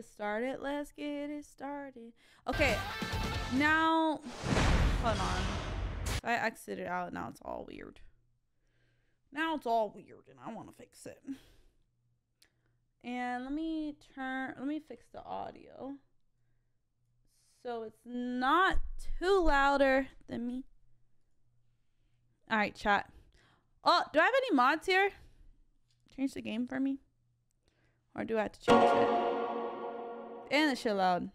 this started. Let's get it started. Okay, now, hold on. I exited out. Now it's all weird. Now it's all weird, and I want to fix it. And let me turn. Let me fix the audio, so it's not too louder than me. All right, chat. Oh, do I have any mods here? Change the game for me, or do I have to change it? And the shit loud.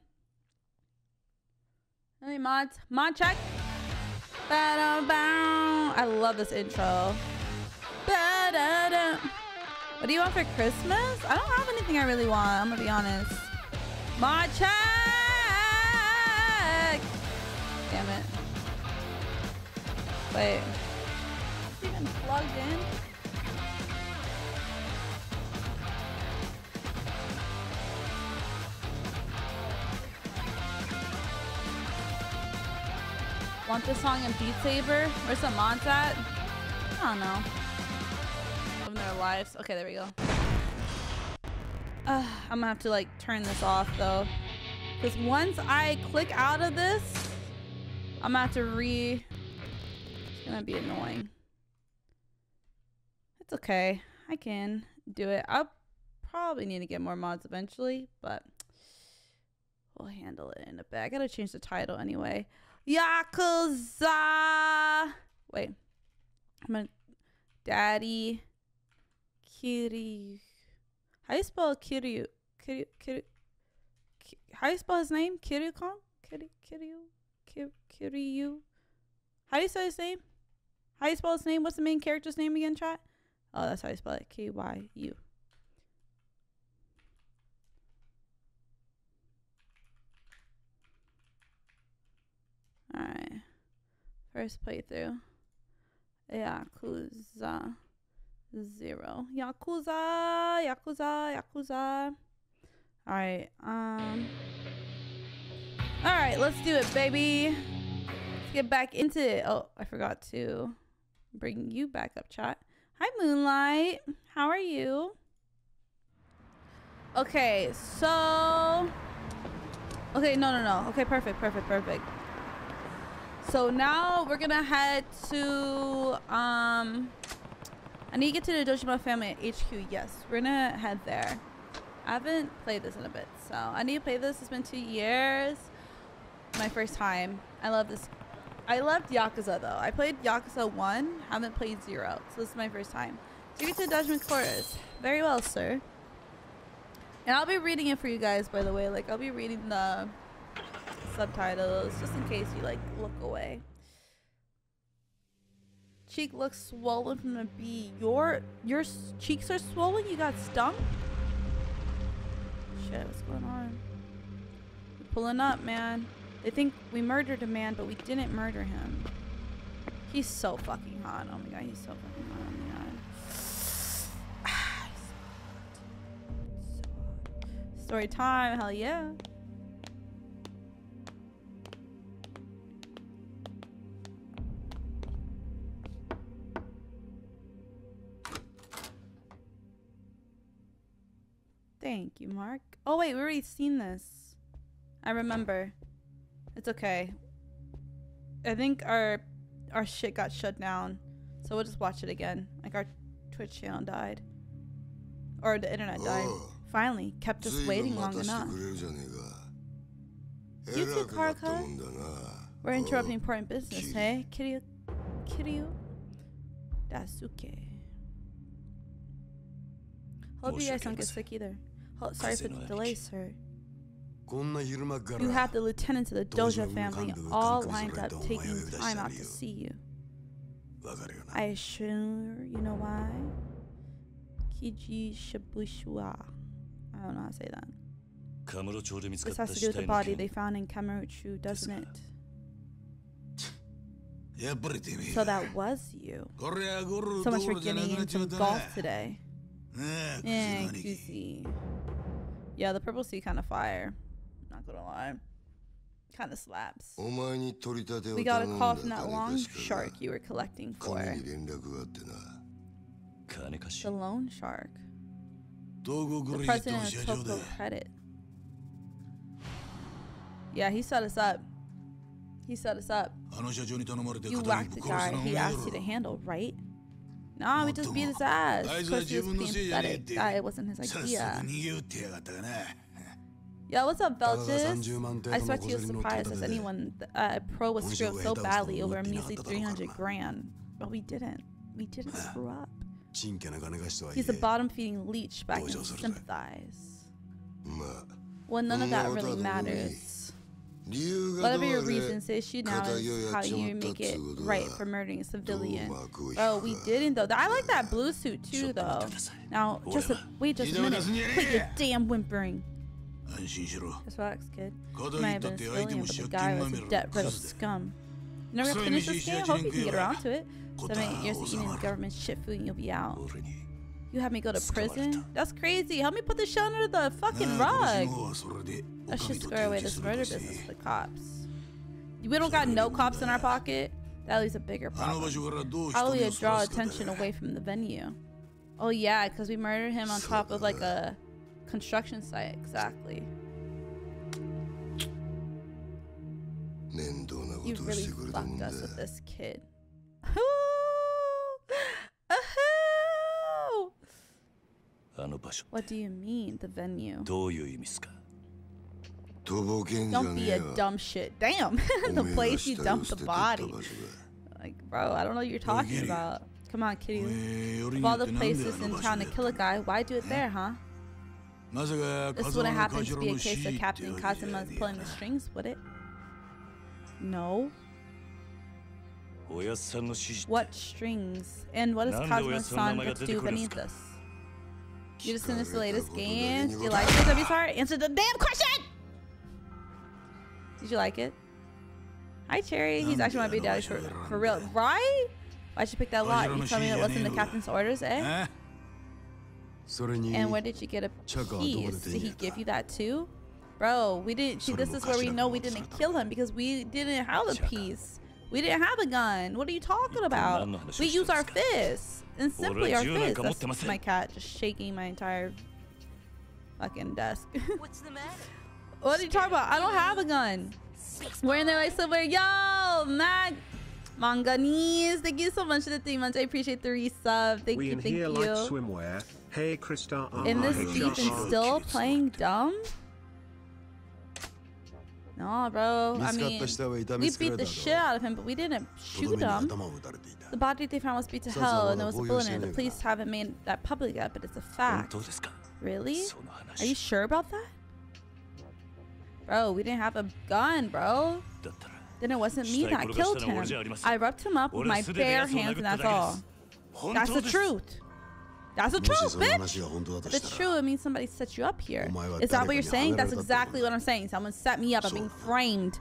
Any mods? Mod check. I love this intro. What do you want for Christmas? I don't have anything I really want. I'm gonna be honest. Mod check. Damn it. Wait. Is it even plugged in? Want this song in Beat Saber? Where's the mods at? I don't know. Living their lives. Okay, there we go. Uh, I'm gonna have to like turn this off though. Because once I click out of this, I'm gonna have to re... It's gonna be annoying. It's okay. I can do it. I'll probably need to get more mods eventually, but we'll handle it in a bit. I gotta change the title anyway. Yakuza. Wait. I'm gonna. Daddy. Kiryu. How you spell Kiryu? Kiryu. Kiryu. How you spell his name? Kiryu Kong? Kiryu. Kiryu. Kiryu. How you say his name? How you spell his name? What's the main character's name again, chat? Oh, that's how you spell it. K Y U. Alright. First playthrough. Yakuza zero. Yakuza Yakuza Yakuza. Alright, um Alright, let's do it, baby. Let's get back into it. Oh, I forgot to bring you back up, chat. Hi Moonlight. How are you? Okay, so Okay, no no no. Okay, perfect, perfect, perfect. So now we're gonna head to um I need to get to the Dojima family HQ. Yes, we're gonna head there. I haven't played this in a bit, so I need to play this. It's been two years. My first time. I love this. I loved Yakuza though. I played Yakuza 1, haven't played 0. So this is my first time. So get to Judgment Chorus. Very well, sir. And I'll be reading it for you guys, by the way. Like, I'll be reading the subtitles just in case you like look away. Cheek looks swollen from the bee. Your your cheeks are swollen. You got stung. Shit, what's going on? We're pulling up, man. They think we murdered a man, but we didn't murder him. He's so fucking hot. Oh my god, he's so fucking hot. Oh my god. So hot. Story time. Hell yeah. Mark? Oh wait, we already seen this. I remember. It's okay. I think our our shit got shut down. So we'll just watch it again. Like our Twitch channel died. Or the internet died. Finally, kept us waiting long enough. You too, Karaka. We're interrupting important business, hey? Kiryu... Kiryu... Dasuke. Hope you guys don't get sick either. Oh, sorry for the delay, sir. You have the lieutenants of the Dojima family all lined up taking time out to see you. I assure you know why? Keiji Shibusawa. I don't know how to say that. This has to do with the body they found in Kamurocho, doesn't it? So that was you. So much for getting into golf today. Eh, eh Kuze. Yeah, the purple sea kind of fire. Not gonna lie. Kind of slaps. We got a call from that long shark you were collecting for. The loan shark. The president of Tokyo Credit. Yeah, he set us up. He set us up. You whacked the guy he asked you to handle, right? No, we just beat his ass because he was being pathetic. Ah, that wasn't his idea. Yeah, what's up, Belches? I expect you was surprised as anyone uh, pro was screwed so badly over a measly 300 grand. But we didn't. We didn't screw up. He's a bottom-feeding leech I can Sympathize. Well, none of that really matters. Whatever your reasons is, you know how you make it right for murdering a civilian. Oh, we didn't though. I like that blue suit too though. Now, just a, wait just a minute. Quit your damn whimpering. This rocks, kid. You might have been a civilian, but the guy was a debt-riddled scum. Never gonna finish this game? I hope you can get around to it. Seven, eight years of eating government shit food and you'll be out. You had me go to prison? That's crazy. Help me put the shit under the fucking rug. I should square away this murder business for the cops. We don't got no cops in our pocket. That leaves a bigger problem. Probably to draw attention away from the venue. Oh yeah, because we murdered him on top of like a construction site. Exactly. You really fucked us with this kid. What do you mean, the venue? Don't え be や a dumb shit. Damn, the place you dumped the body. Like, bro, I don't know what you're talking about. Come on, kitty. Of all the places in town to kill a guy, why do it there, huh? This wouldn't happen to be a case of Captain Kazama pulling the strings, would it? No. What strings? And what does Kazama-san have to do beneath this? You just sent us the latest scans. Did you like it? I'm sorry. Answer the damn question! Did you like it? Hi, Cherry. He's actually my big daddy for, for real. Right? Why'd you pick that lot? You told me it wasn't the captain's orders, eh? And where did you get a piece? Did he give you that too? Bro, we didn't. See, this is where we know we didn't kill him because we didn't have a piece. We didn't have a gun. What are you talking about? We use our fists and simply our fizz. That's my cat just shaking my entire fucking desk. What's the matter? What are you talking about? I don't have a gun. We're in there like silver. Yo, Mag Manganese, thank you so much for the three months. I appreciate the resub. Thank we you, thank you. Like swimwear. Hey, Krista, in this season, still playing dumb? No, bro. I mean, we beat the shit out of him, but we didn't shoot him. The body they found was beat to hell, and there was a bullet in it. The police haven't made that public yet, but it's a fact. Really? Are you sure about that? Bro, we didn't have a gun, bro. Then it wasn't me that killed him. I rubbed him up with my bare hands, and that's all. That's the truth. That's a truth, bitch. It's true. It means somebody set you up here. Is that what you're saying? That's exactly what I'm saying. Someone set me up. I'm being framed.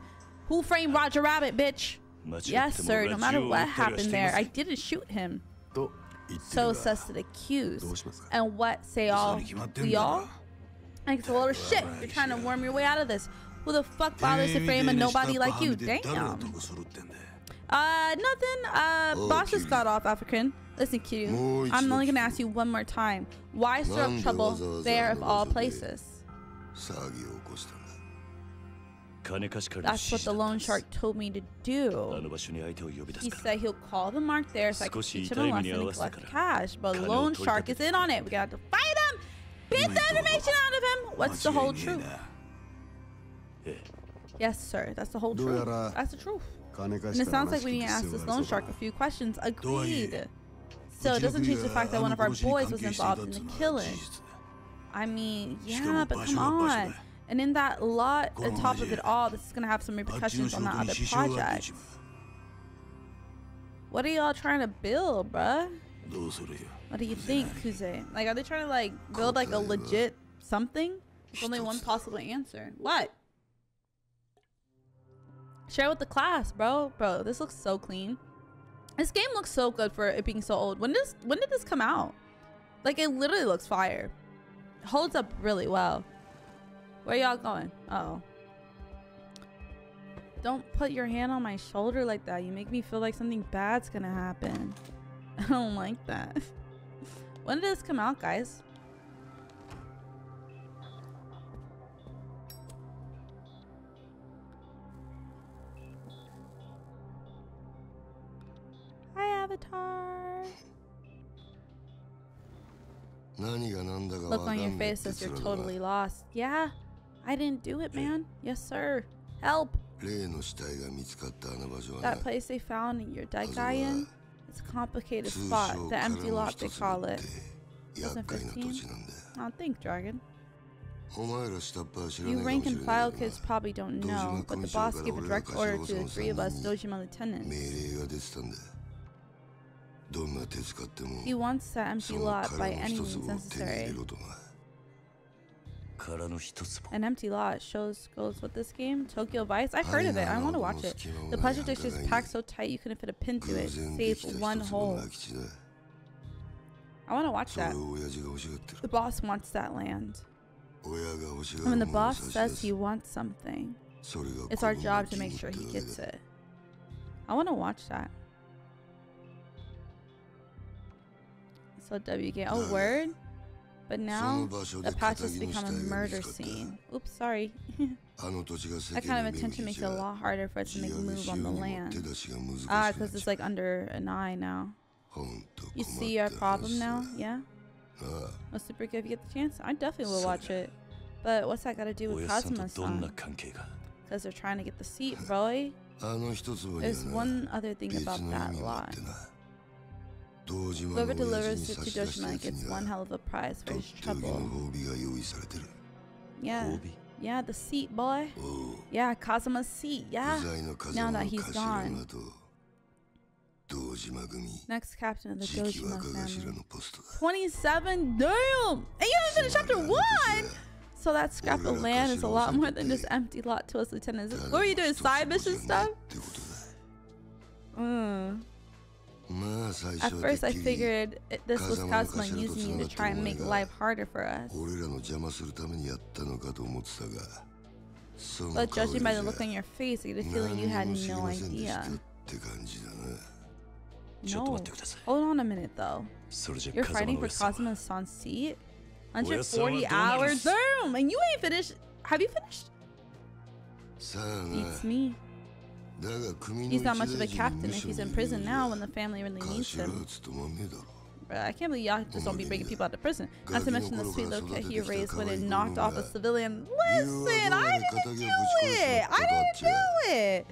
Who framed Roger Rabbit, bitch? Yes, sir. No matter what happened there, I didn't shoot him. So says the accused. And what say all? We all? I guess, well, shit. You're trying to worm your way out of this. Who the fuck bothers to frame a nobody like you? Damn. Uh, nothing. Uh, boss just got off, African. Listen, Kiryu, I'm only going to ask you one more time. Why stir up trouble there of all places? That's what the loan shark told me to do. He said he'll call the mark there so I can teach him a lesson and collect the cash. But loan shark is in on it. We got to fight him! Beat the information out of him! What's the whole truth? Yes, sir. That's the whole truth. That's the truth. And it sounds like we need to ask this loan shark a few questions. Agreed. So it doesn't change the fact that one of our boys was involved in the killing. I mean, yeah, but come on. And in that lot, on top of it all, this is going to have some repercussions on that other project. What are y'all trying to build, bruh? What do you think, Kuze? Like, are they trying to, like, build, like, a legit something? There's only one possible answer. What? Share with the class, bro. Bro, this looks so clean. This game looks so good for it being so old. When does when did this come out? Like it literally looks fire. holds up really well. Where y'all going? Uh oh. Don't put your hand on my shoulder like that. You make me feel like something bad's gonna happen. I don't like that. when did this come out, guys? avatar. Look on your face as you're totally lost. Yeah, I didn't do it, man. Yes, sir. Help! That place they found your Daigayan? It's a complicated spot. The empty lot, they call it. Wasn't Oh, think, Dragon. You rank and file kids probably don't know, but the boss gave a direct order to the three of us Dojima lieutenants. He wants that empty lot by any means necessary. An empty lot shows goes with this game, Tokyo Vice. I've heard of it. I want to watch it. The pleasure dish is packed so tight you couldn't fit a pin through it, save one hole. I want to watch that. The boss wants that land. And when the boss says he wants something, it's our job to make sure he gets it. I want to watch that. So WK. Oh, word? But now, the patch has become a murder scene. Oops, sorry. that kind of attention makes it a lot harder for us to make a move on the land. Ah, because it's like under an eye now. You see our problem now, yeah? Well, super good if you get the chance. I definitely will watch it. But what's that got to do with Kazama-san? Because they're trying to get the seat, boy. There's one other thing about that lot. Whoever delivers it to Dojima gets one hell of a prize for his trouble. Yeah. Yeah, the seat, boy. Yeah, Kazama's seat. Yeah. Now that he's gone. Next captain of the Dojima family. 27, damn! And you haven't in chapter 1! So that scrap of land is a lot more than just empty lot to us lieutenants. What are you doing, side mission stuff? Mm. At first, I figured this was Kazama using you to try and make life harder for us. But judging by the look on your face, I get a feeling you had no idea. No. Hold on a minute, though. You're fighting for Kazama's son's seat? 140 hours? Damn! And you ain't finished. Have you finished? Beats me. He's not much of a captain if he's in prison now when the family really needs him. I can't believe y'all just don't be bringing people out of prison. Not to mention the sweet little kid he raised when it knocked off a civilian. Listen, I didn't do it! I didn't do it!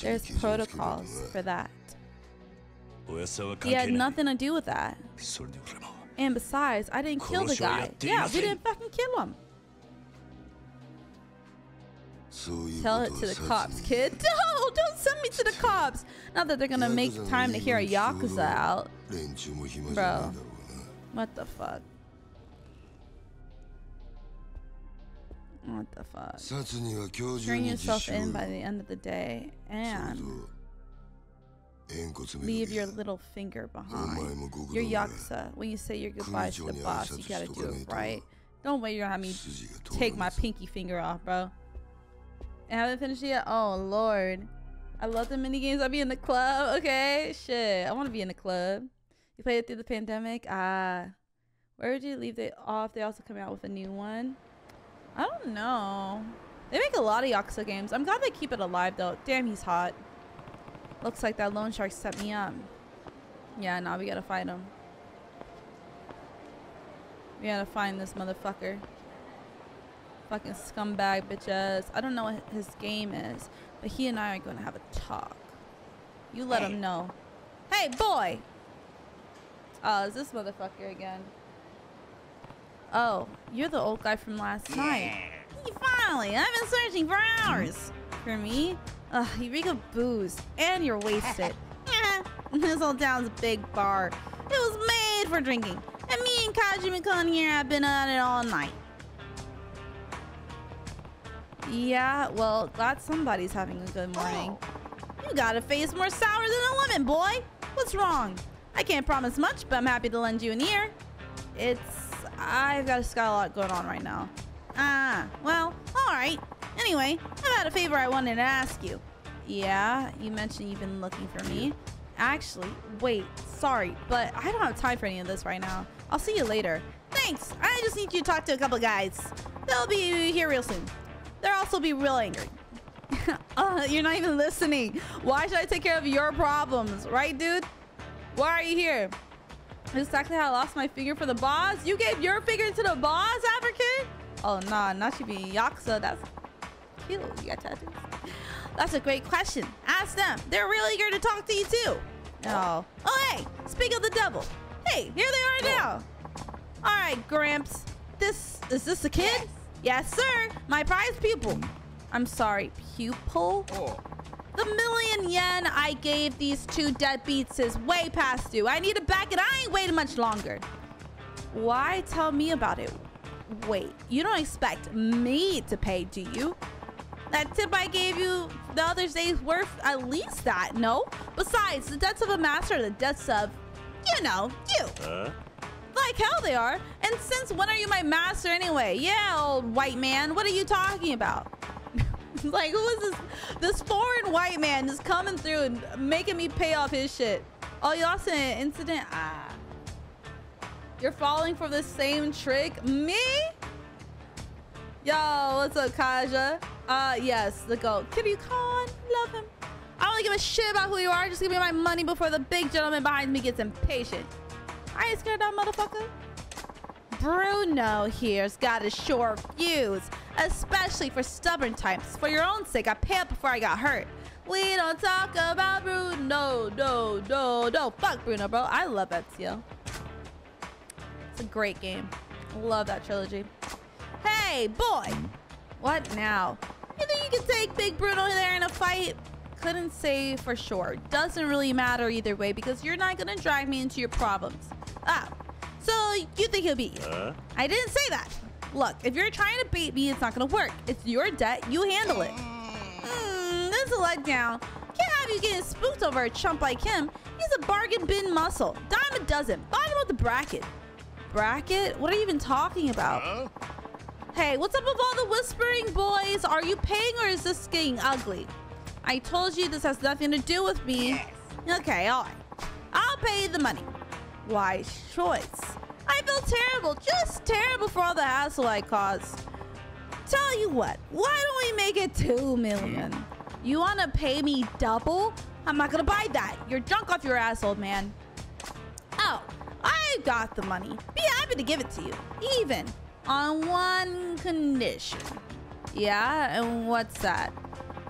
There's protocols for that. He had nothing to do with that. And besides, I didn't kill the guy. Yeah, we didn't fucking kill him. Tell it to the cops, kid. No, don't send me to the cops. Not that they're gonna make time to hear a Yakuza out. Bro. What the fuck? What the fuck? Turn yourself in by the end of the day and leave your little finger behind. Your yakuza. When you say your goodbyes to the boss, you gotta do it right. Don't wait around me. Take my pinky finger off, bro. I haven't finished it yet. Oh lord, I love the mini games. I'll be in the club. Okay, shit. I want to be in the club. You played it through the pandemic. Ah, where would you leave it off? They also come out with a new one. I don't know. They make a lot of Yakuza games. I'm glad they keep it alive though. Damn, he's hot. Looks like that loan shark set me up. Yeah, now we gotta fight him. We gotta find this motherfucker. Fucking scumbag bitch ass. I don't know what his game is, but he and I are gonna have a talk. You let him know. Hey, boy! Oh, is this motherfucker again? Oh, you're the old guy from last night. Hey, finally! I've been searching for hours! For me? Ugh, you reek of booze, and you're wasted. Eh, this old town's a big bar. It was made for drinking, and me and Kaji McCon here have been at it all night. Yeah, well, glad somebody's having a good morning. You got a face more sour than a lemon, boy. What's wrong? I can't promise much, but I'm happy to lend you an ear. It's... I've got a got a lot going on right now. Ah, well, alright. Anyway, I've had a favor I wanted to ask you. Yeah, you mentioned you've been looking for me. Actually, wait, sorry, but I don't have time for any of this right now. I'll see you later. Thanks, I just need you to talk to a couple guys. They'll be here real soon. They'll also be real angry. uh, you're not even listening. Why should I take care of your problems? Right, dude? Why are you here? Exactly how I lost my finger for the boss. You gave your finger to the boss, African? Oh, nah, not you being Yaksa. That's cute. You got tattoos. That's a great question. Ask them. They're really eager to talk to you, too. Oh. Oh, hey, speak of the devil. Hey, here they are now. All right, Gramps. This, is this a kid? Yes, sir. My prize pupil. I'm sorry, pupil? Oh. The million yen I gave these two deadbeats is way past due. I need it back and I ain't waiting much longer. Why tell me about it? Wait, you don't expect me to pay, do you? That tip I gave you the other day's worth at least that, no? Besides, the debts of a master are the debts of, you know, you. Huh? Like hell they are. And since when are you my master anyway? Yeah, old white man. What are you talking about? like, who is this? This foreign white man is coming through and making me pay off his shit. Oh, you lost an incident? Ah. You're falling for the same trick? Me? Yo, what's up, Kaja? Uh, yes, the goat. Kitty Khan, love him. I don't give a shit about who you are. Just give me my money before the big gentleman behind me gets impatient. I ain't scared of that motherfucker. Bruno here's got a short fuse, especially for stubborn types. For your own sake, I paid up before I got hurt. We don't talk about Bruno, no, no, no. Fuck Bruno, bro. I love Ezio. It's a great game. Love that trilogy. Hey, boy. What now? You think you can take Big Bruno there in a fight? Couldn't say for sure. Doesn't really matter either way because you're not gonna drag me into your problems. Ah, so you think he'll beat you? Huh? I didn't say that. Look, if you're trying to bait me, it's not gonna work. It's your debt. You handle it. Hmm, this is a letdown. Can't have you getting spooked over a chump like him. He's a bargain bin muscle. Dime a dozen. Bottom of the bracket. Bracket? What are you even talking about? Hey, what's up with all the whispering, boys? Are you paying or is this getting ugly? I told you this has nothing to do with me. Okay, all right. I'll pay you the money. Wise choice. I feel terrible, just terrible for all the hassle I caused. Tell you what, why don't we make it two million? You wanna pay me double? I'm not gonna buy that. You're drunk off your ass, old man. Oh, I got the money. Be happy to give it to you. Even on one condition. Yeah, and what's that?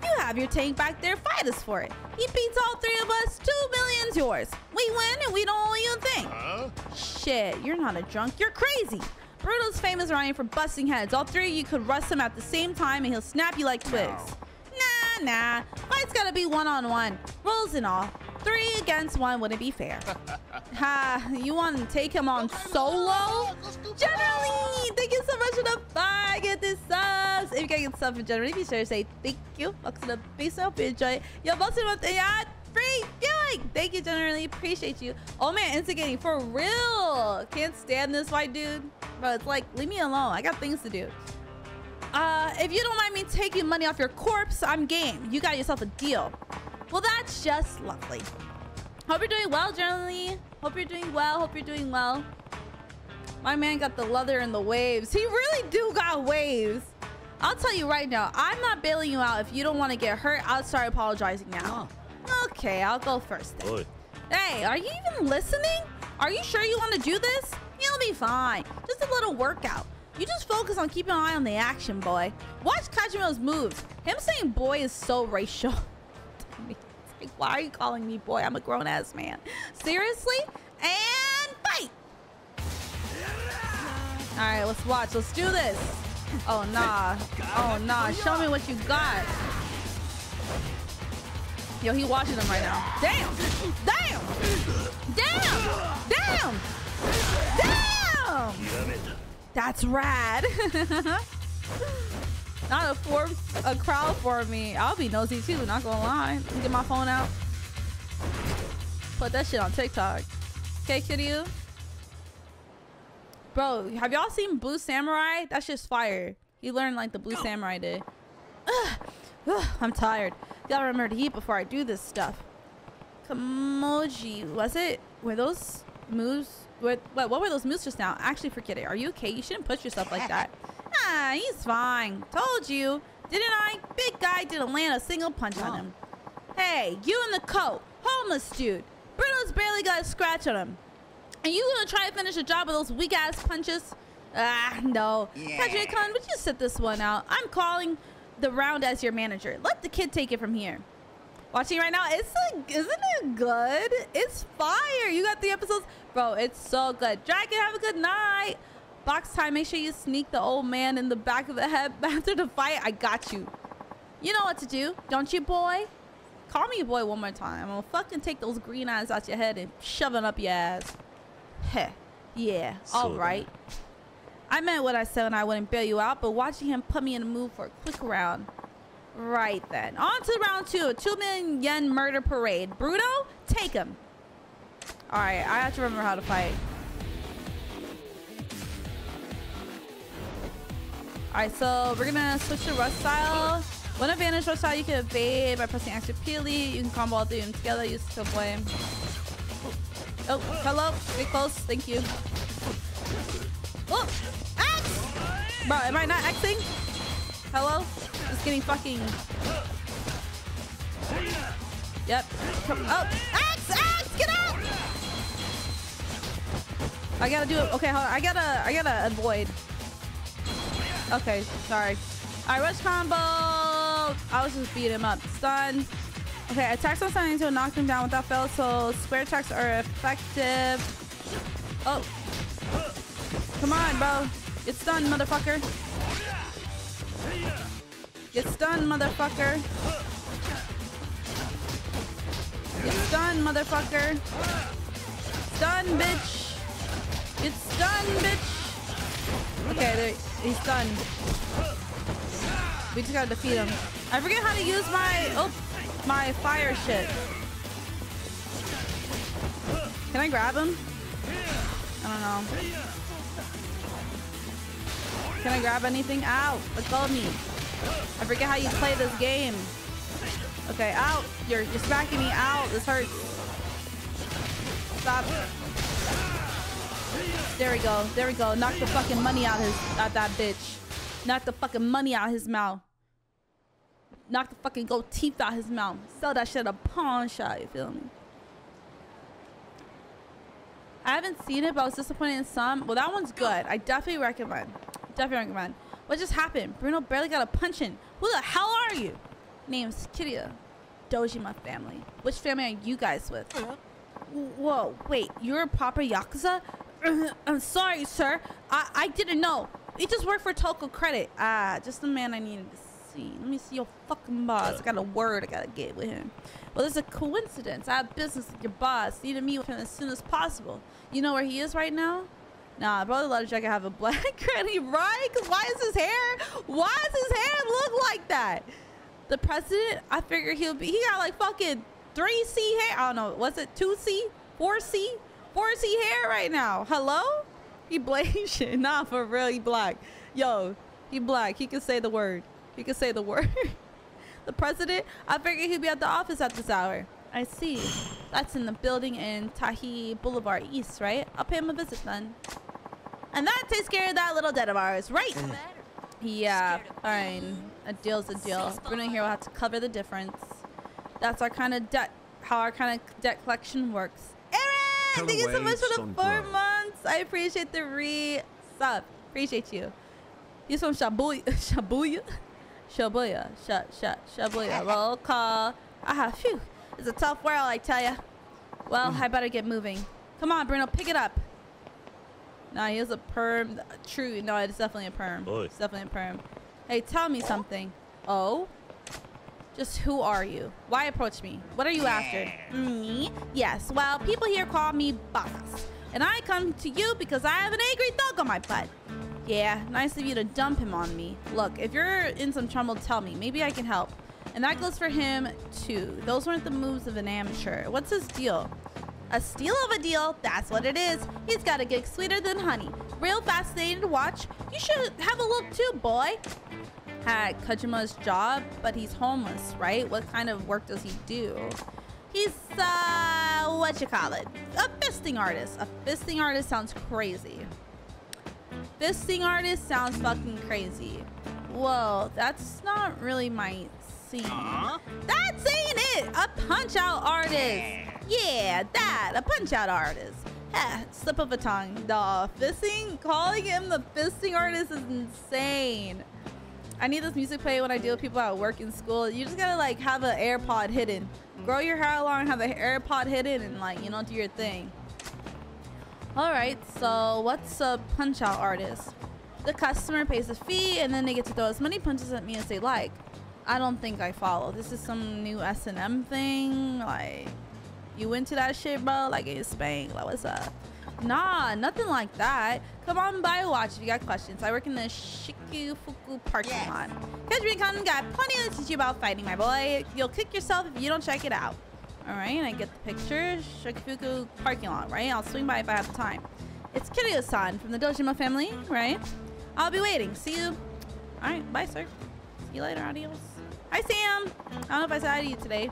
You have your tank back there. Fight us for it. He beats all three of us. Two million's yours. We win and we don't owe you a thing. Shit, you're not a drunk. You're crazy. Bruno's famous running for busting heads. All three of you could rust him at the same time and he'll snap you like twigs. Nah, nah. Fight's gotta be one-on-one. Rules and all. Three against one wouldn't be fair. ha, you want to take him on solo? Generally, thank you so much for the five. Get this subs. If you can get subs for generally, be sure to say thank you. Welcome to the base hope you enjoy it. Yo, busting with the yacht. Free viewing. Thank you, generally. Appreciate you. Oh man, instigating for real. Can't stand this white dude. Bro, it's like, leave me alone. I got things to do. Uh, if you don't mind me taking money off your corpse, I'm game. You got yourself a deal. Well, that's just lovely. Hope you're doing well, generally. Hope you're doing well. Hope you're doing well. My man got the leather and the waves. He really do got waves. I'll tell you right now, I'm not bailing you out. If you don't want to get hurt, I'll start apologizing now. Oh. Okay, I'll go first then. Hey, are you even listening? Are you sure you want to do this? You'll be fine. Just a little workout. You just focus on keeping an eye on the action, boy. Watch Kajiro's moves. Him saying boy is so racial. Like, why are you calling me boy? I'm a grown ass man. Seriously? And fight! All right, let's watch. Let's do this. Oh, nah. Oh, nah. Show me what you got. Yo, he watching them right now. Damn! Damn! Damn! Damn! Damn! That's rad. Not a form, a crowd for me. I'll be nosy too. Not gonna lie. Get my phone out. Put that shit on TikTok. Okay, Kiryu. Bro, have y'all seen Blue Samurai? That's just fire. He learned like the Blue Samurai did. Ugh. Ugh, I'm tired. Gotta remember to eat before I do this stuff. Kamoji, was it? Were those moves? What, what, what were those moves just now? Actually, forget it. Are you okay? You shouldn't push yourself like that. Ah, he's fine. Told you. Didn't I? Big guy didn't land a single punch on him. Hey, you in the coat, homeless dude. Bruno's barely got a scratch on him. And you gonna try to finish the job with those weak ass punches? Ah, no. Yeah. Patrick Khan, would you sit this one out? I'm calling the round as your manager. Let the kid take it from here. Watching right now, it's like, isn't it good? It's fire. You got the episodes, bro. It's so good. Dragon, have a good night. Box time. Make sure you sneak the old man in the back of the head after the fight. I got you. You know what to do, don't you, boy? Call me boy one more time. I'm gonna fucking take those green eyes out your head and shove it up your ass. Heh. Yeah. All So then. I meant what I said and I wouldn't bail you out, but watching him put me in a mood for a quick round. Right then. On to round two. Two million yen murder parade. Bruno, take him. All right. I have to remember how to fight. All right. So we're gonna switch to rush style. One advantage rush style, you can evade by pressing X repeatedly. You can combo all three of them together. Use skill blame. Oh, oh, hello. Get close. Thank you. Oh, X! Bro, am I not Xing? Hello? Just getting fucking. Yep. Oh, X! X! Get out! I gotta do it. Okay, hold on. I gotta, I gotta avoid. Okay, sorry. All right, rush combo. I was just beating him up. Stun. Okay, attacks on something to knock him down without fail, so square attacks are effective. Oh. Come on, bro. It's done, motherfucker. Get stunned, motherfucker. Get stunned, motherfucker. Stun, bitch. Get stunned, bitch. Okay, there, he's stunned. We just gotta defeat him. I forget how to use my oh my fire shit. Can I grab him? I don't know. I grab anything? Ow! Let go me. I forget how you play this game. Okay, out. You're you're smacking me out. This hurts. Stop. There we go. There we go. Knock the fucking money out his out that bitch. Knock the fucking money out his mouth. Knock the fucking gold teeth out of his mouth. Sell that shit at a pawn shop, you feel me? I haven't seen it, but I was disappointed in some. Well, that one's good. I definitely recommend. Definitely recommend. What just happened? Bruno barely got a punch in. Who the hell are you? Name's Kiryu. Dojima family. Which family are you guys with? Whoa, wait, you're a proper Yakuza? I'm sorry, sir. I, I didn't know. You just work for Toko Credit. Ah, just the man I needed to see. Let me see your fucking boss. I got a word I gotta get with him. Well, there's a coincidence. I have business with your boss. Need to meet with him as soon as possible. You know where he is right now? Nah, brother let Jack have a black granny, right? Cause why is his hair? Why does his hair look like that? The president, I figure he'll be. He got like fucking three C hair. I don't know. Was it two C, four C, four C hair right now? Hello? He blazing. Nah, for real, he black. Yo, he black. He can say the word. He can say the word. the president, I figure he'd be at the office at this hour. I see. That's in the building in Taihei Boulevard East, right? I'll pay him a visit then. And that takes care of that little debt of ours, right? Yeah, fine. A deal's a deal. Bruno here will have to cover the difference. That's our kind of debt, how our kind of debt collection works. Aaron, thank you so much for the four bro. months. I appreciate the re-sub. Appreciate you. He's from Shabuya. Shabuya? Shabuya. Sha, sha, Shabuya. Roll call. Ah, phew. It's a tough world, I tell ya. Well, I better get moving. Come on, Bruno, pick it up. Nah, he has a perm. True. No, it's definitely a perm. Oi. It's definitely a perm. Hey, tell me something. Oh? Just who are you? Why approach me? What are you after? Me? Yes. Well, people here call me boss. And I come to you because I have an angry dog on my butt. Yeah, nice of you to dump him on me. Look, if you're in some trouble, tell me. Maybe I can help. And that goes for him, too. Those weren't the moves of an amateur. What's his deal? A steal of a deal, that's what it is. He's got a gig sweeter than honey. Real fascinating to watch. You should have a look too, boy. Had Kajima's job, but he's homeless, right? What kind of work does he do? He's, uh, what you call it? A fisting artist. A fisting artist sounds crazy. Fisting artist sounds fucking crazy. Whoa, that's not really my scene. That's ain't it! A punch out artist! Yeah, that, a punch out artist. Heh, slip of a tongue. The fisting, calling him the fisting artist is insane. I need this music play when I deal with people at work and school. You just gotta like have an AirPod hidden. Grow your hair long, have the AirPod hidden, and like, you know, do your thing. All right, so what's a punch out artist? The customer pays a fee and then they get to throw as many punches at me as they like. I don't think I follow. This is some new S&M thing. Like, you into that shit, bro? Like in Spain. Like, what's up? Nah, nothing like that. Come on by watch if you got questions. I work in the Shichifuku parking lot. Catch me come got plenty to teach you about fighting, my boy. You'll kick yourself if you don't check it out. All right, and I get the picture. Shichifuku parking lot, right? I'll swing by if I have the time. It's Kiryu-san from the Dojima family, right? I'll be waiting. See you. All right, bye, sir. See you later. Adios. Hi, Sam. I don't know if I said hi to you today.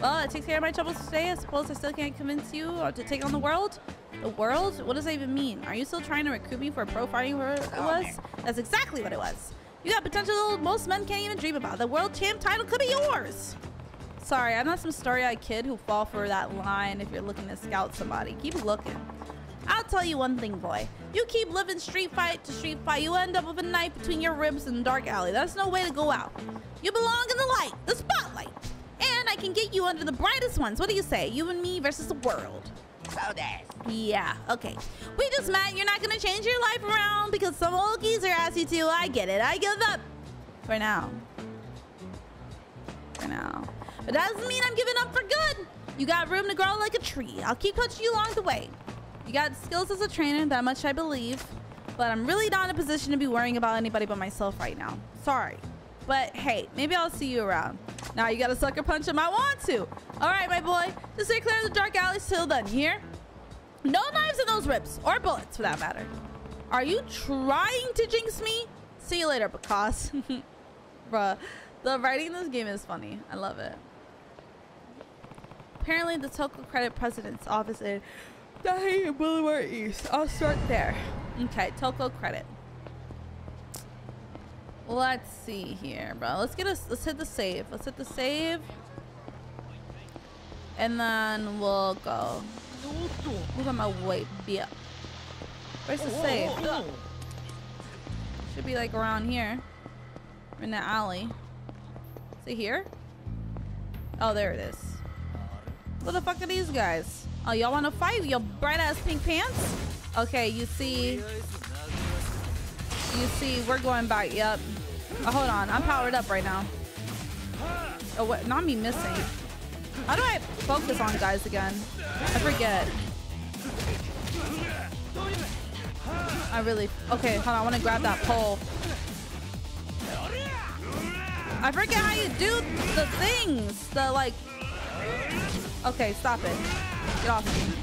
Well, it takes care of my troubles today. I suppose I still can't convince you to take on the world. The world? What does that even mean? Are you still trying to recruit me for a pro fighting where it oh, was? That's exactly what it was. You got potential most men can't even dream about. The world champ title could be yours. Sorry, I'm not some starry-eyed kid who fall for that line if you're looking to scout somebody. Keep looking. I'll tell you one thing, boy. You keep living street fight to street fight, you end up with a knife between your ribs in the dark alley. That's no way to go out. You belong in the light, the spotlight. And I can get you under the brightest ones. What do you say? You and me versus the world. So that. Yeah, okay. We just met. You're not gonna change your life around because some old geezer asked you to. I get it. I give up. For now. For now. But that doesn't mean I'm giving up for good. You got room to grow like a tree. I'll keep coaching you along the way. You got skills as a trainer, that much I believe. But I'm really not in a position to be worrying about anybody but myself right now. Sorry. But hey, maybe I'll see you around. Now you got a sucker punch him. I want to. All right, my boy. Just stay clear of the dark alleys till then. Here. No knives in those ribs. Or bullets, for that matter. Are you trying to jinx me? See you later, because. Bruh. The writing in this game is funny. I love it. Apparently, the Toko Credit President's office in Taihei Boulevard East. I'll start there. Okay, Toko Credit. Let's see here, bro. Let's get us. Let's hit the save. Let's hit the save, and then we'll go. Move on my way. Yeah. Where's the save? Should be like around here, in the alley. Is it here? Oh, there it is. What the fuck are these guys? Oh, y'all want to fight? Your bright ass pink pants? Okay, you see. You see, we're going back. Yep. Oh, hold on. I'm powered up right now. Oh, what? Not me missing. How do I focus on guys again? I forget. I really... Okay, hold on. I want to grab that pole. I forget how you do the things. The, like... Okay, stop it. Get off me.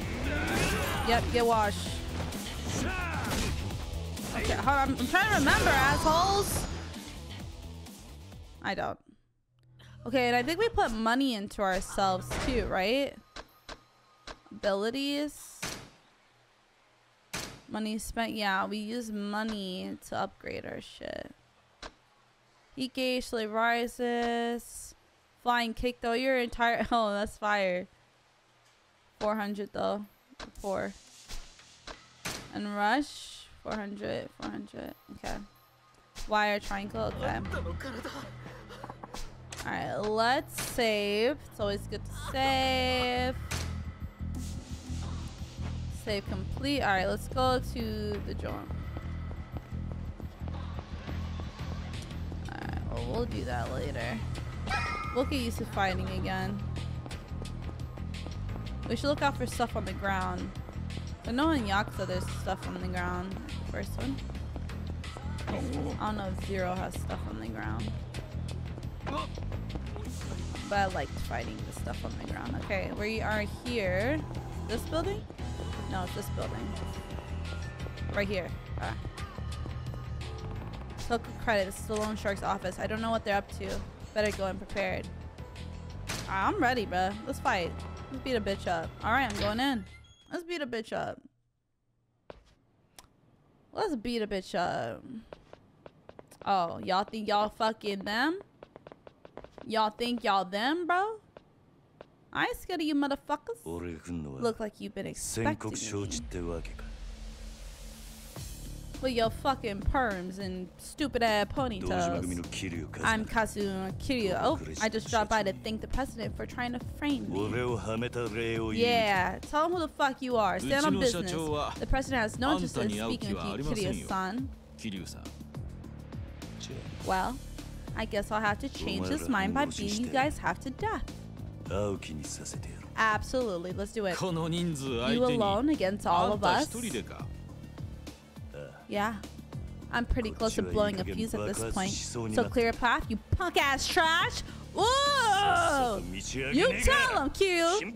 Yep, get washed. Okay, hold on. I'm trying to remember, assholes. I don't. Okay, and I think we put money into ourselves too, right? Abilities. Money spent. Yeah, we use money to upgrade our shit. Heat gauge rises. Flying kick though. Your entire. Oh, that's fire. 400 though. Four. And rush. 400. 400. Okay. Wire triangle. Okay. Alright, let's save. It's always good to save. Save complete. Alright, let's go to the dorm. Alright, well, we'll do that later. We'll get used to fighting again. We should look out for stuff on the ground. I know in Yakuza there's stuff on the ground. First one. I don't know if Zero has stuff on the ground. But I liked fighting the stuff on the ground. Okay, we are here. This building? No, it's this building. Right here. Ah. Toko credit. This is the Loan Shark's office. I don't know what they're up to. Better go unprepared. I'm ready, bruh. Let's fight. Let's beat a bitch up. Alright, I'm going in. Let's beat a bitch up. Let's beat a bitch up. Oh, y'all think y'all fucking them? Y'all think y'all them, bro? I scared of you motherfuckers. Look like you've been expecting me with your fucking perms and stupid ass ponytails. I'm Kazuma Kiryu. Oh, I just dropped by to thank the president for trying to frame me. Yeah, tell him who the fuck you are. Stand on business. The president has no interest in speaking with you, Kiryu-san. Well, I guess I'll have to change his mind by beating you guys half to death. Absolutely, let's do it. You alone against all of us? Yeah. I'm pretty close to blowing a fuse at this point. So clear a path, you punk ass trash! Whoa! You tell him, Q!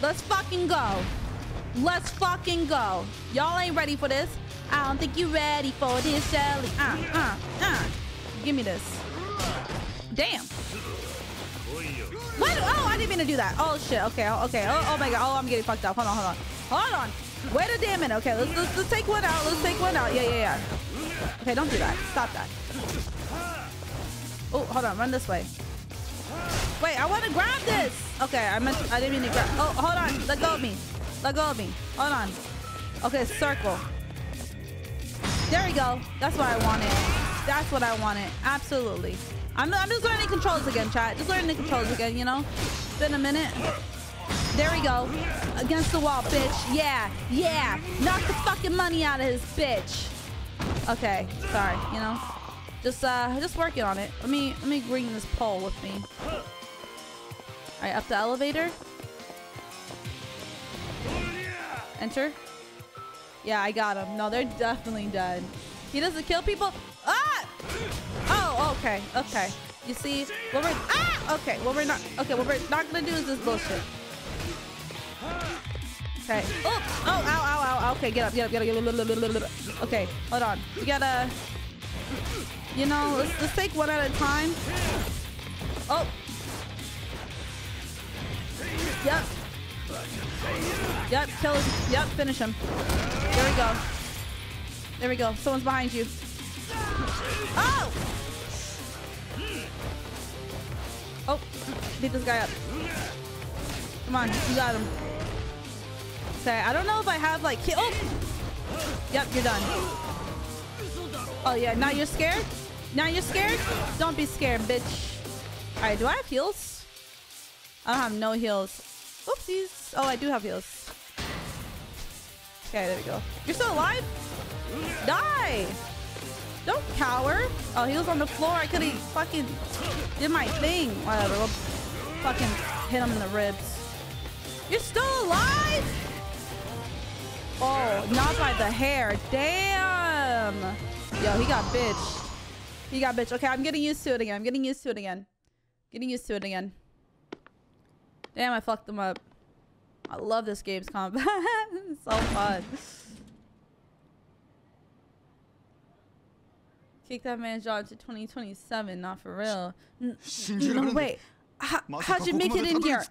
Let's fucking go! Let's fucking go! Y'all ain't ready for this. I don't think you ready for this, Shelly. Uh, uh, uh. Give me this. Damn. What? Oh, I didn't mean to do that. Oh, shit. Okay, oh, okay. Oh, oh my god. Oh, I'm getting fucked up. Hold on, hold on. Hold on. Wait a damn minute. Okay. Let's, let's let's take one out. Let's take one out. Yeah, yeah, yeah. Okay. Don't do that. Stop that. Oh, hold on. Run this way. Wait. I want to grab this. Okay. I meant. I didn't mean to grab. Oh, hold on. Let go of me. Let go of me. Hold on. Okay. Circle. There we go. That's what I wanted. That's what I wanted. Absolutely. I'm, I'm just learning controls again, chat. Just learning the controls again, you know? It's been a minute. There we go. Against the wall, bitch. Yeah, yeah. Knock the fucking money out of his bitch. Okay, sorry, you know? Just uh just working on it. Let me let me bring this pole with me. Alright, up the elevator. Enter. Yeah, I got him. No, they're definitely dead. He doesn't kill people. Ah! Oh, okay, okay. You see, what we're ah, okay, what we're not okay, what we're not gonna do is this bullshit. Okay. Oh, oh, ow, ow, ow. Okay, get up, get up, get up, get up. Okay, hold on. We gotta, you know, let's let's take one at a time. Oh. Yep. Yep, kill him. Yep, finish him. There we go. There we go. Someone's behind you. Oh! Oh, beat this guy up. Come on, you got him. Okay, I don't know if I have like ki- Oh! Yep, you're done. Oh yeah, now you're scared? Now you're scared? Don't be scared, bitch. Alright, do I have heals? I don't have no heals. Oopsies. Oh, I do have heals. Okay, there we go. You're still alive? Die! Don't cower. Oh, he was on the floor. I could have fucking did my thing. Whatever. We'll fucking hit him in the ribs. You're still alive? Oh, not by the hair. Damn. Yo, he got bitch. He got bitch. Okay, I'm getting used to it again. I'm getting used to it again. Getting used to it again. Damn, I fucked them up. I love this game's combat. it's so fun. Kick that man's jaw to 2027, not for real. No, wait. How, how'd you make it in here?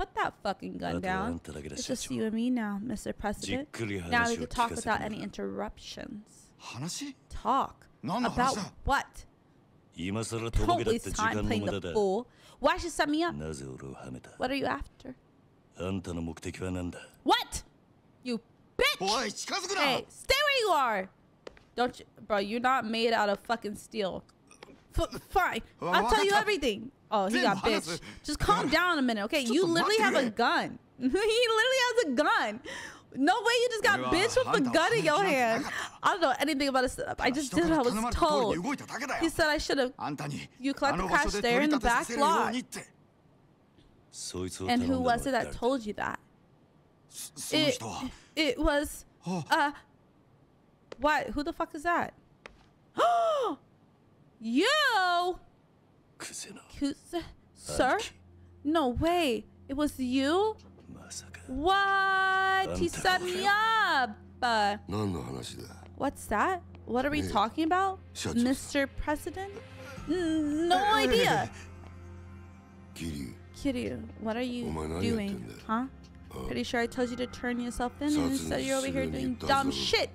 Put that fucking gun down. It's just you and me now, Mr. President. Now we can talk without any interruptions. Talk. About what? Don't waste time playing the fool. Why should set me up? What are you after? What? You bitch! Hey, stay where you are! Don't you, bro, you're not made out of fucking steel. F fine, I'll tell you everything. Oh, he got bitched. Just calm down a minute, okay? You literally have a gun. he literally has a gun. No way you just got bitch with a gun in your hand. I don't know anything about a setup. I just did what I was told. He said I should have. You collect the cash there in the back lot. And who was it that told you that? It, it was. Uh, what? Who the fuck is that? you! Kusino. Kus sir? No way. It was you? What? He set me up. Uh, what's that? What are we talking about? Mr. President? No idea. Kiryu. Kiryu, what are you doing? Huh? Pretty sure I told you to turn yourself in and instead you're over here doing dumb shit.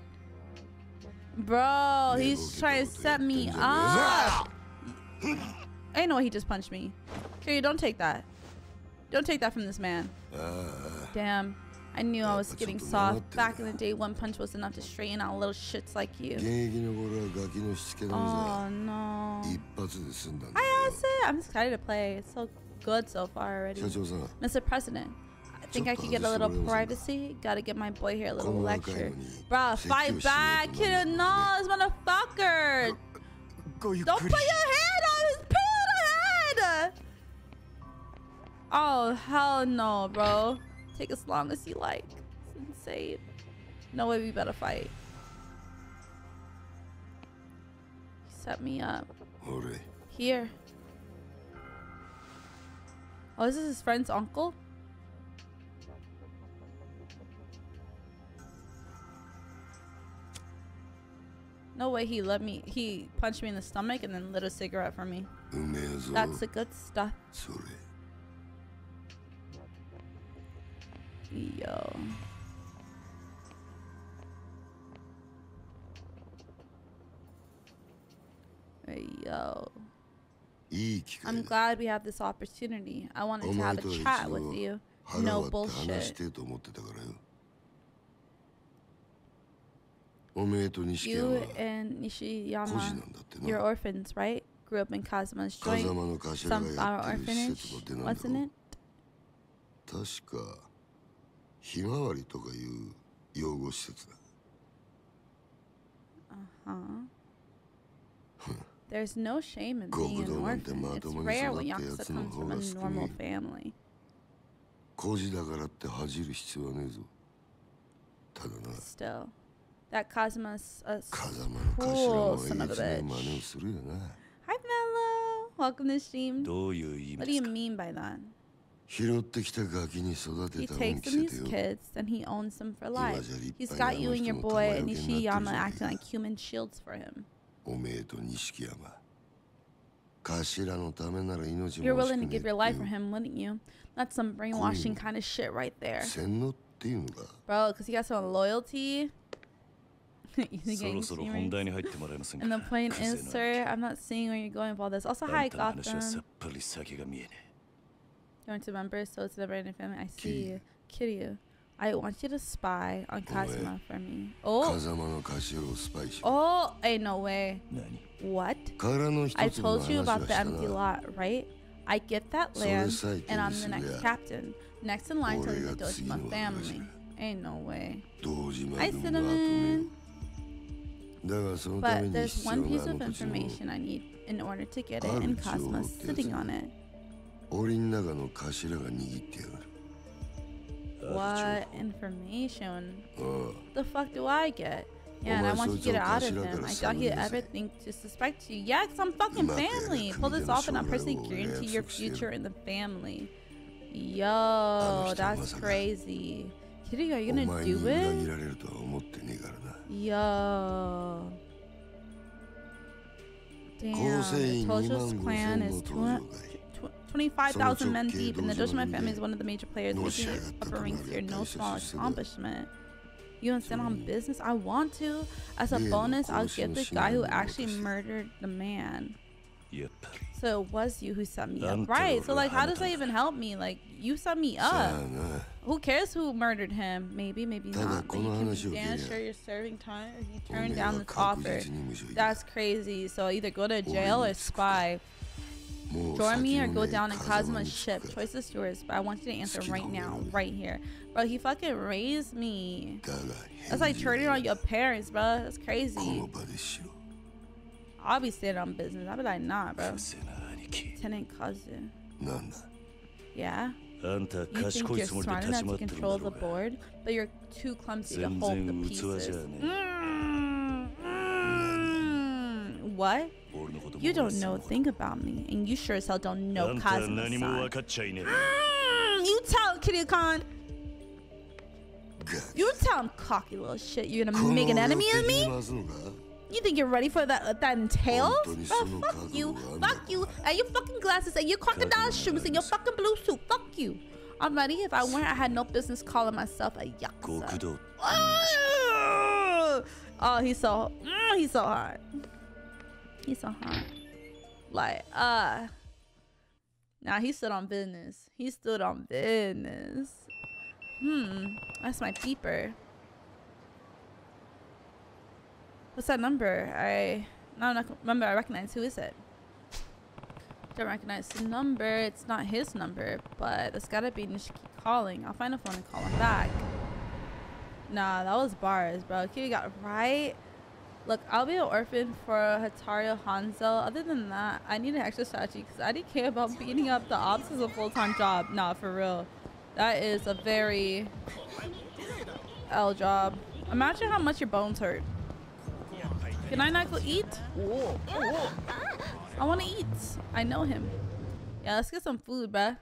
Bro, he's trying to set me up. I know he just punched me. Kiryu, don't take that. Don't take that from this man. Uh, Damn. I knew I was getting soft. Back in the day, one punch was enough to straighten out little shits like you. Oh, no. I asked it. I'm excited to play. It's so good so far already. Mr. President, I think I could get a little privacy. Gotta get my boy here a little lecture. Bruh, fight back. Kid, no, this motherfucker. Don't put your hand Oh, hell no, bro. Take as long as you like. It's insane. No way we better fight. He set me up. Ore. Here. Oh, this is his friend's uncle? No way he let me he punched me in the stomach and then lit a cigarette for me. That's the good stuff. Sorry. Yo. Yo. I'm glad we have this opportunity. I wanted to have a chat with you. No bullshit. おめえと錦山 You and Nishikiyama, you're orphans, right? Grew up in Kazama's joint, some our orphanage, wasn't it? 確かひまわりとかいう養護施設だ Uh-huh. There's no shame in being an orphan. It's rare when Yakuza comes from a normal family. 孤児だからって恥じる必要はねえぞ。ただな。Still, that Kazuma's a cool son of a bitch. Hi, Mello. Welcome to the stream. What do you mean by that? He takes these kids and he owns them for life. He's got you and your boy Nishikiyama um, acting like human shields for him. You're willing to give your life for him, wouldn't you? That's some brainwashing kind of shit right there. Bro, because he got some loyalty. and the plain is, sir, I'm not seeing where you're going with all this. Also, hi, Gotham. Going to remember, so to the Brandon family, I see you. Kill you. I want you to spy on Kazama for me. Oh. Oh, hey, no way. What? I told you about the empty lot, right? I get that land, and I'm the next captain. Next in line to lead the Dojima family. Ain't no way. I cinnamon. But there's one piece of information I need in order to get it, and Kazama's sitting on it. What information? Oh. The fuck do I get? Yeah, and I want to get it out of him. I doubt he'd ever think to suspect you. Yeah, because I'm fucking family. Pull this off and I'm personally oh, guarantee your future in the family. Yo, that's crazy. Kitty, are you gonna do it? Yo. Damn, the Tojo's clan is 200. 25,000 men deep, and the Dojima family is one of the major players, making it upper ranks here no small accomplishment. You insist on business? I want to. As a bonus, I'll get the guy who actually murdered the man. Yep. So it was you who set me up. Right. So like how does that even help me? Like you set me up. Who cares who murdered him? Maybe, maybe not. But you can be damn sure you're serving time He turned down the offer. That's crazy. So either go to jail or spy. Join me or go down in Cosmo's ship. Choice is yours, but I want you to answer right now, right here. Bro, he fucking raised me. That's like turning on your parents, bro. That's crazy. I'll be standing on business. I'll be like, nah, bro. Tenant cousin. Yeah? You think you're smart enough to control the board, but you're too clumsy to hold the pieces. Mm -hmm. What? You don't know a thing about me, and you sure as hell don't know Kazama-san. Mm, you tell Kiryu-kan. You tell him cocky little shit. You're gonna make an enemy of me? You think you're ready for that uh, that entail? Oh, fuck you, fuck you, and your fucking glasses, and your crocodile shoes, and your fucking blue suit. Fuck you. I'm ready. if I weren't, I had no business calling myself a yakuza. Oh, he's so, mm, he's so hot. He's so hot. Like, uh Nah, he stood on business. He stood on business. Hmm. That's my peeper. What's that number? I no, not remember. I recognize. Who is it? Don't recognize the number. It's not his number, but it's gotta be Nishiki calling. I'll find a phone and call him back. Nah, that was bars, bro. Kitty got right. Look, I'll be an orphan for Hataru Hanzo. Other than that, I need an extra strategy because I didn't care about beating up the ops as a full-time job. Nah, for real. That is a very L job. Imagine how much your bones hurt. Can I not go eat? I want to eat. I know him. Yeah, let's get some food, bruh.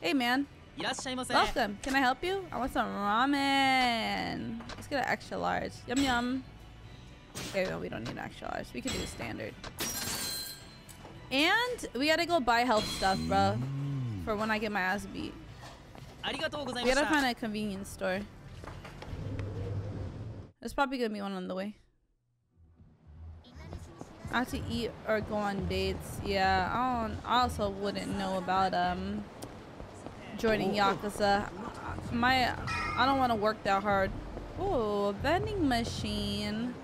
Hey, man. Welcome. Can I help you? I want some ramen. Let's get an extra large. Yum, yum. Okay, well, we don't need actual hours. We could do standard. And we gotta go buy health stuff, bro. For when I get my ass beat. We gotta find a convenience store. There's probably gonna be one on the way. I have to eat or go on dates. Yeah, I, don't, I also wouldn't know about um joining Yakuza. My, I don't want to work that hard. Oh, vending machine.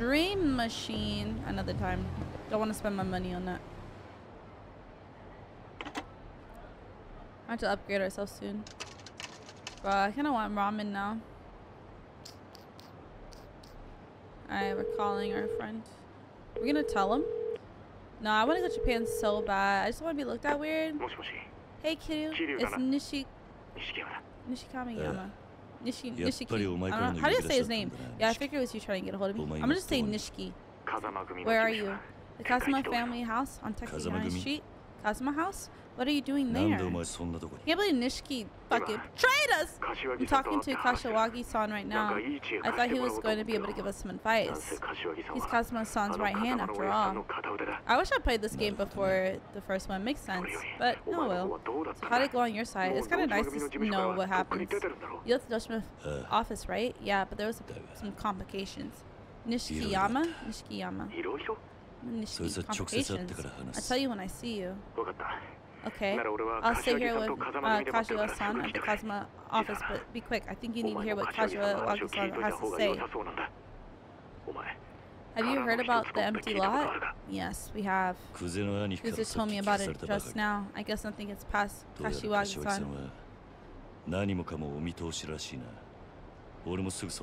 Dream machine. Another time. Don't want to spend my money on that. I have to upgrade ourselves soon. Bro, I kind of want ramen now. Alright, we're calling our friend. We're gonna tell him. No, I want to go to Japan so bad. I just want to be looked at weird. Hey, Kiryu. It's Nishi Nishikami Yama. Nishi, Nishiki. I don't know. How do you say his name? Yeah, I figured it was you trying to get a hold of me. I'm gonna just say Nishiki. Where are you? The Kazama family house on Texas Street. Kazama house? What are you doing there? can't believe Nishiki fucking betrayed us! I'm talking to Kashiwagi-san right now. I thought he was going to be able to give us some advice. He's Kazama-san's right hand after all. I wish I played this game before the first one. Makes sense. But oh no will. So how did it go on your side? It's kind of nice to know what happens. You left the Dutchman's office, right? Yeah, but there was some complications. Nishikiyama? Nishikiyama. Nishiki complications? I'll tell you when I see you. Okay. I'll stay here with uh, Kashiwagi-san at the Kazama office, but be quick. I think you need to hear what Kashiwagi-san has to say. Have you heard about the empty lot? Yes, we have. Kuze told me about it just now. I guess I think it's past Kashiwagi-san.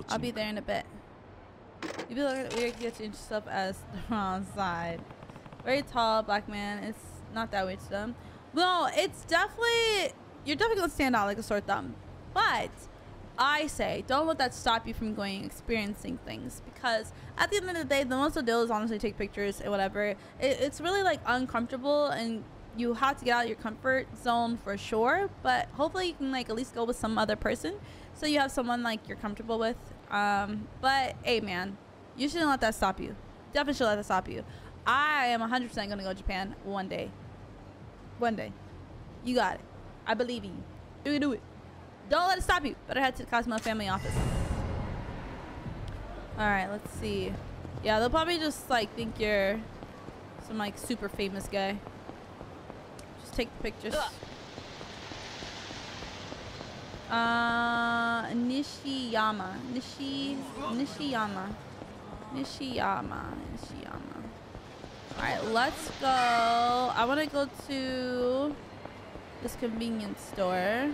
I'll be there in a bit. You be like weird gets yourself as the wrong side. Very tall black man. It's not that weird to them. No, it's definitely you're definitely gonna stand out like a sore thumb. But I say don't let that stop you from going experiencing things because at the end of the day, the most to do is honestly take pictures and whatever. It, it's really like uncomfortable and you have to get out of your comfort zone for sure. But hopefully you can like at least go with some other person so you have someone like you're comfortable with. Um, but hey, man, you shouldn't let that stop you. Definitely should let that stop you. I am 100% gonna go to Japan one day. One day. You got it. I believe in you. Do it, do it. Don't let it stop you. Better head to the Cosmo family office. Alright, let's see. Yeah, they'll probably just like think you're some like super famous guy. Just take the pictures. Uh, Nishiyama. Nishi, Nishiyama. Nishiyama. Nishiyama. Alright, let's go. I want to go to this convenience store.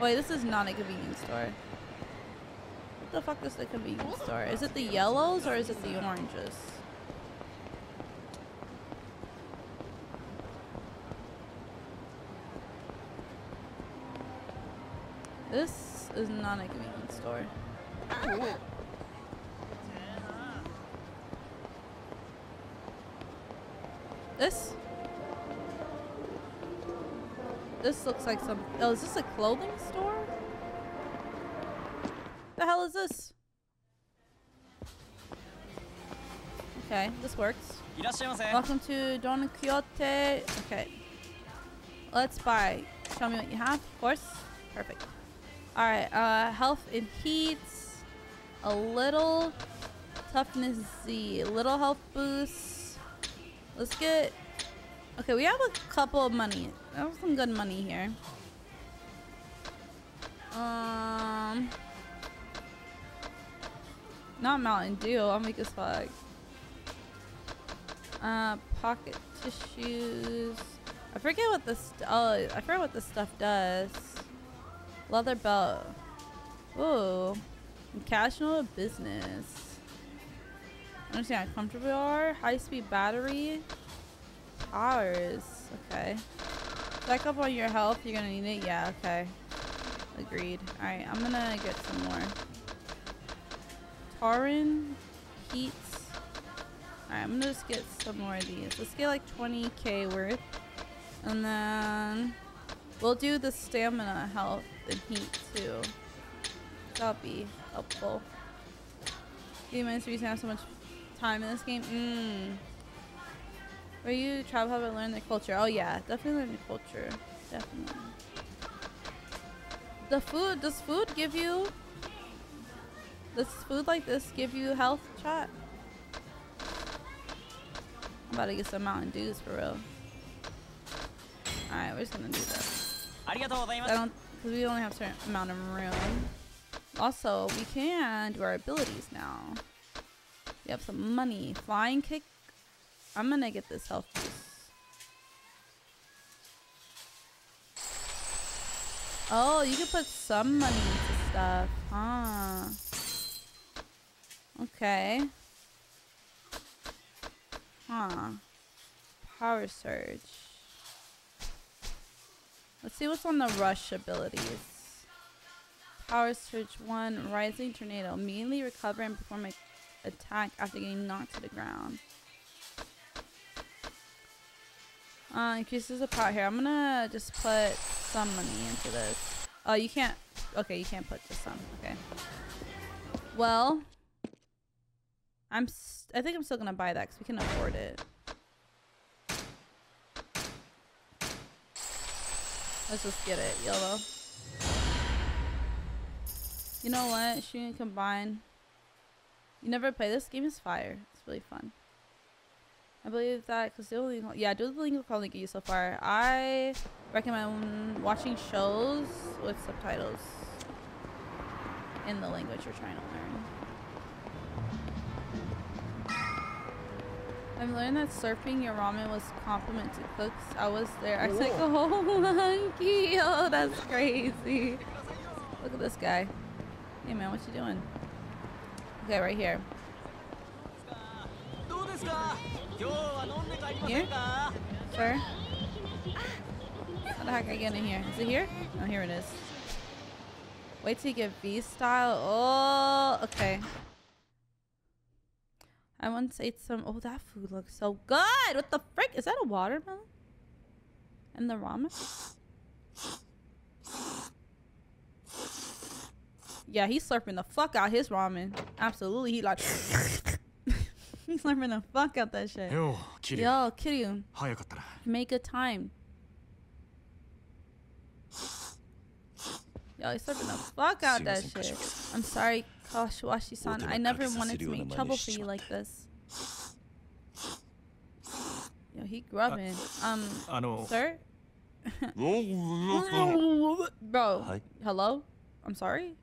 Wait, this is not a convenience store. What the fuck is the convenience store? Is it the yellows or is it the oranges? This is not a convenience store. This? This looks like some... Oh, is this a clothing store? The hell is this? Okay, this works. Welcome to Don Quixote. Okay. Let's buy. Show me what you have. Of course. Perfect. Alright, uh, health and heat. A little toughness Z. A little health boost. Let's get. Okay, we have a couple of money. We have some good money here. Um. Not Mountain Dew. I'm weak as fuck. Uh, pocket tissues. I forget what this. Oh, I forget what this stuff does. Leather belt. Ooh. Casual business. Understand how comfortable you are. High speed battery. Powers. Okay. Stack up on your health. You're gonna need it. Yeah. Okay. Agreed. All right. I'm gonna get some more. Tarin. Heat. Alright, I'm gonna just get some more of these. Let's get like 20k worth. And then we'll do the stamina health and heat too. That'll be helpful. Demons reason I have so much time in this game? Mm. Where you travel and learn the culture. Oh yeah, definitely learn the culture. Definitely. The food, does food give you, does food like this give you health Chat. I'm about to get some Mountain Dews for real. Alright, we're just gonna do this. I don't, because we only have certain amount of room. Also, we can do our abilities now. We have some money. Flying kick. I'm gonna get this health. Oh, you can put some money into stuff, huh? Okay. Huh. Power surge. Let's see what's on the rush abilities. Power surge one, rising tornado. Immediately recover and perform an attack after getting knocked to the ground. Uh, increases the power here. I'm gonna just put some money into this. Oh, you can't. Okay, you can't put this on. Okay. Well, I'm. I think I'm still gonna buy that because we can afford it. Let's just get it, YOLO. You know what? Shooting combine. You never play this game is fire. It's really fun. I believe that because the only yeah, Duolingo can only get you so far. I recommend watching shows with subtitles in the language you're trying to learn. I've learned that surfing your ramen was compliment to cooks. I was there. I took a whole monkey. Oh, that's crazy. Look at this guy. Hey man, what you doing? Okay, right here. Here? Where? How the heck I get in here? Is it here? Oh, here it is. Wait till you get V-style. Oh, okay. I once ate some... Oh, that food looks so good! What the frick? Is that a watermelon? And the ramen? Yeah, he's slurping the fuck out his ramen. Absolutely. He like He's slurping the fuck out that shit. Yo, Kiryu. Yo, Kiryu. Make a time. Yo, he's slurping the fuck out that shit. I'm sorry, Kashiwagi-san. I never wanted to make trouble for you like this. Yo, he grubbing. Um, sir? Bro, hello? I'm sorry?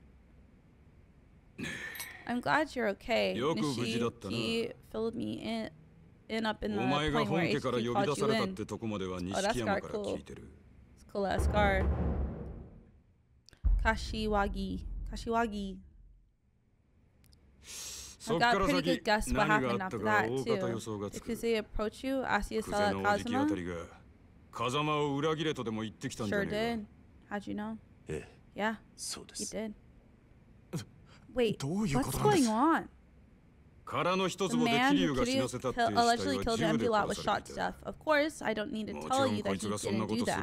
I'm glad you're okay. Nishiki filled me in, in up in the plane where HQ called you in. Oh, that's Gar, cool. It's cool, that's scar. Kashiwagi. Kashiwagi. I got a pretty good guess what happened after that, too. Did they approach you, ask you to sell out Kazama? 風間を裏切れとでも言ってきたんじゃねえか。Sure did. How'd you know? Eh. Yeah. そうです。He did. Wait, what's going on? The man who Kiryu allegedly killed an empty lot with shot stuff. Of course, I don't need to tell you that he didn't do that.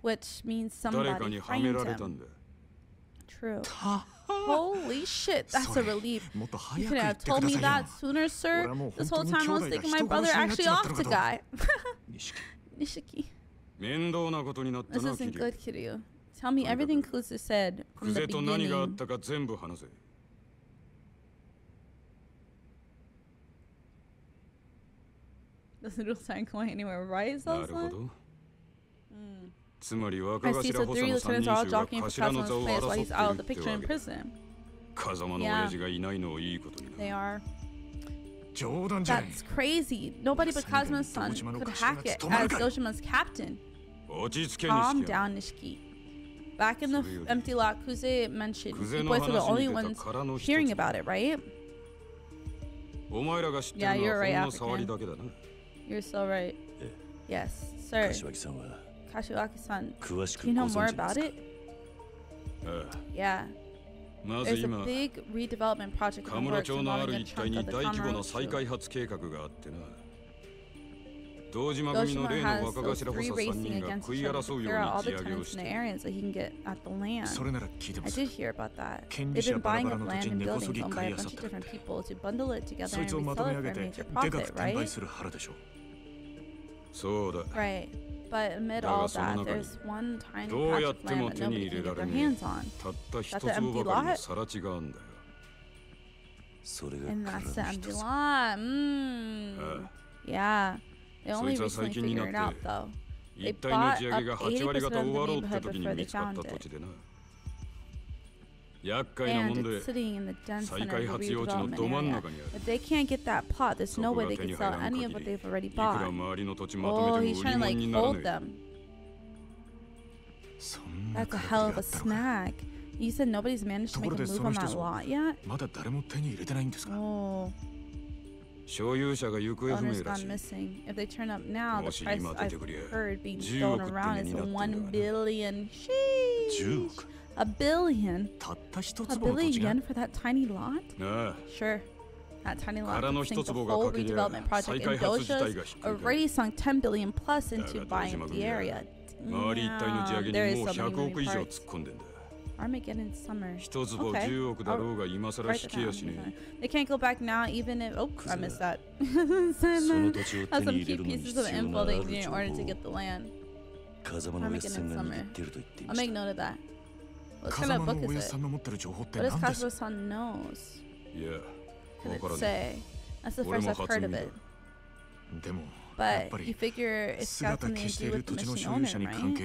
Which means somebody framed him. True. Holy shit, that's a relief. You could have told me that sooner, sir. This whole time I was thinking my brother actually off the guy. Nishiki. This isn't good, Kiryu. Tell me everything Clusa said from the beginning. Doesn't real time going anywhere, right? Is mm. I see, so three lieutenants are all jockeying for Kazama's place while he's out of the picture in prison. Yeah. They are. That's crazy. Nobody but Kazama's son could hack it as Dojima's captain. Calm down, Nishiki. Back in the empty lot, Kuze mentioned you boys are the only ones hearing about it, right? Yeah, you're right, African. You're so right. Yes, sir. Kashiwagi-san, do you know more about it? Yeah. There's a big redevelopment project in the works involving a chunk of the Kamurocho. Dojima has those three racing against each other to figure out all the tonnage in the areas that he can get at the land. I did hear about that. They've been buying up land and buildings owned by a bunch of different people to bundle it together and resell it for a major profit, right? Right. But amid all that, there's one tiny patch of land that nobody can get their hands on. That's an empty lot? And that's the empty lot. Mm. Yeah. They only recently figured it out, though. They bought up 80% of the neighborhood before they found it. And it's sitting in the dense center of the redevelopment area. If they can't get that plot, there's no way they can sell any of what they've already bought. Oh, he's trying to like hold them. That's a hell of a snack. You said nobody's managed to make a move on that lot yet? Oh gone missing. If they turn up now, the price I've heard being thrown around is one billion. Sheesh. A billion. A billion for that tiny lot? Sure. That tiny lot sinks the whole redevelopment project in Doja's already sunk 10 billion plus into buying the area. Now there is so many parts. Armageddon Summer. Okay. Oh, they can't go back now, even if. Oh, I missed that. That's some key pieces of info they need in order to get the land. Armageddon Summer. I'll make note of that. What kind of book is it? What does Kazama-san know? Yeah. What it say? That's the first I've heard of it. But you figure it's got something to do with the machine owner, right?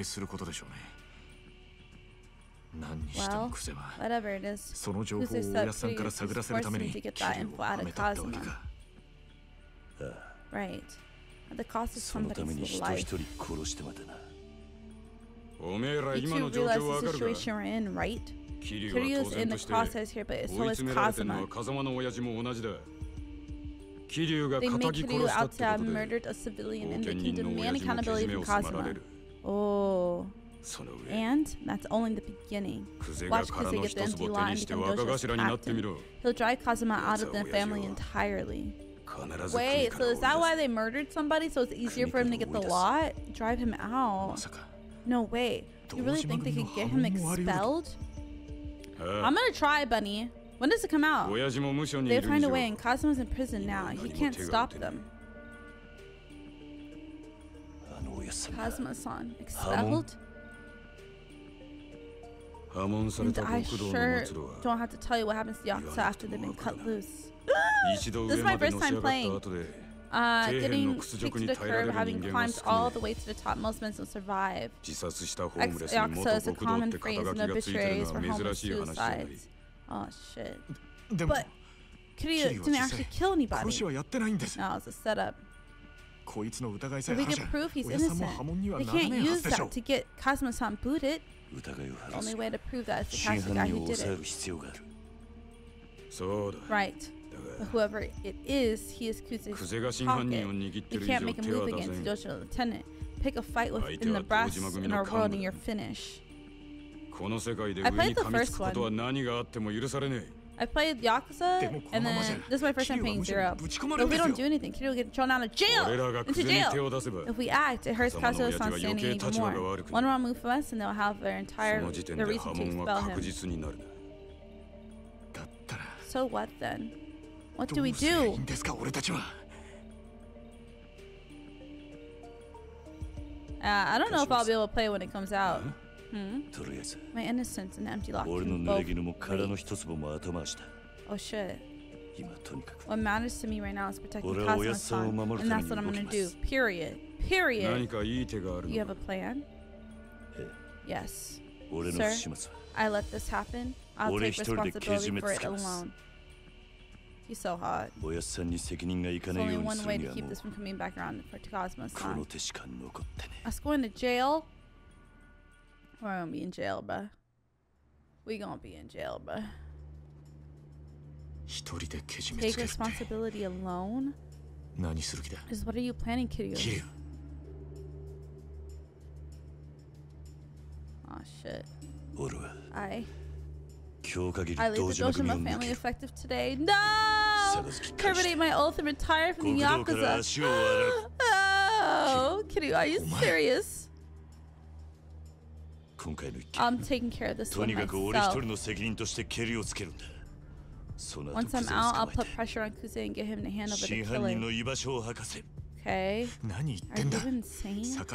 何にしても癖は。その情報を親さんから探らせるために治療をはめたってわけか。Right. At the cost of somebody's life. おめえら今の状況わかるか？right? Kiryu's in the process here, but so is Kazuma. 風間の親父も同じだ。キリュウが叩き殺したってことで、後見人の親父もけじめを迫られる。Oh. And that's only the beginning. Watch Kuze get the empty lot and become Dosho's captain. He'll drive Kazama out of the family entirely. Wait, so is that why they murdered somebody? So it's easier for him to get the lot? Drive him out? No, wait. You really think they could get him expelled? I'm gonna try, Bunny. When does it come out? They'll find a way, and Kazama's in prison now. He can't stop them. Kazama-san, expelled? And I sure don't have to tell you what happens to Yakuza after they've been cut loose. this is my first time playing. Uh, getting kicked to the curb, having climbed all the way to the top, most men don't survive. Ex-Yakuza is a common phrase in obituaries for homeless suicides. Oh shit. But Kiryu didn't actually kill anybody. No, it was a setup. We can prove he's innocent. They can't use that to get Kazama-san booted. The only way to prove that is to catch the guy who did it. Right. But whoever it is, he is Kuze's pocket. You can't make him move against dojo Lieutenant. Pick a fight within the brass in our world and you're finished. I played the first one. I played Yakuza, and then this is my first time playing Zero. But if we don't do anything, Kiryu will get thrown out of jail! Into jail! If we act, it hurts Kazama-san's standing even more. One wrong move from us, and they'll have their entire their reason to expel him. So what then? What do we do? Uh, I don't know if I'll be able to play when it comes out. Hmm? とりあえず My innocence and empty lock 俺の can 濡れ both 衣も殻の wait. 一粒も後回しだ Oh shit. 今とにかく What matters to me right now is protecting 俺はおや Cosmo's っさんを son, 守る and ため that's に what I'm 動 gonna き do. ます Period. 何 Period. かいい手がある You の have か a plan? え Yes. 俺の Sir? 不始末は I let this happen. I'll 俺 take 一人でけじ responsibility め for つ it けます alone. He's so hot. おやっさんに責任がいか There's ない only ように one す way るに to は keep もう this from coming back around for Cosmo's この son. 手しか残ってね Us going to jail? We're gonna be in jail, bruh. We gonna be in jail, bruh. Take responsibility alone? Is what are you planning, Kiryu? Aw, oh, shit. I... I leave the Dojima family effective today. No! Terminate my oath and retire from the Yakuza. oh, Kiryu, are you serious? 今回の一件とにかく俺一人の責任として蹴りをつけるんだその後 Once I'm out, I'll put pressure on Kuze and get him to handle the killer. 真犯人の居場所を吐かせ Okay. Are you insane? You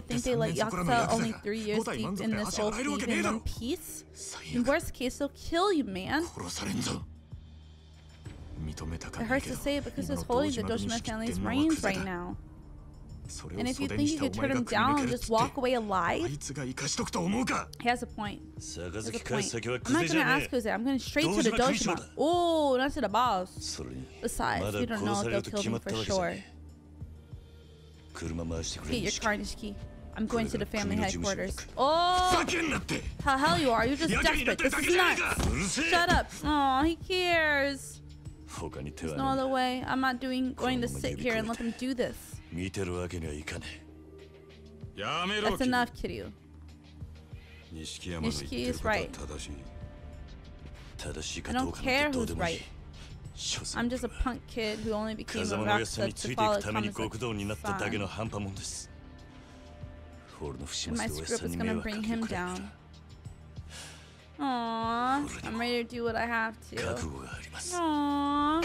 think they let Yakuza only three years deep in this whole sleep in peace? In worst case, they'll kill you, man. It hurts to say it because it's holding the Dojima family's reins right now. And if you think you could turn him down, just walk away alive? He has a point. He has a point. I'm not gonna ask Jose. I'm going straight to the Dojima. Oh, not to the boss. Besides, you don't know if they'll kill me for sure. Get your carnage key. I'm going to the family headquarters. Oh! How hell you are. You're just desperate. This is nuts. Shut up. Oh, he cares. There's no other way. I'm not doing going to sit here and let them do this. 見てるわけにはいかねえ。やめろ That's enough, Kiryu. 錦山の言ってることは正しい。正しいかどうかなんてどうでもいい。I'm just a punk kid who only became a rockstar to follow Thomas. My script is gonna bring him down. Aww, I'm ready to do what I have to. Aww.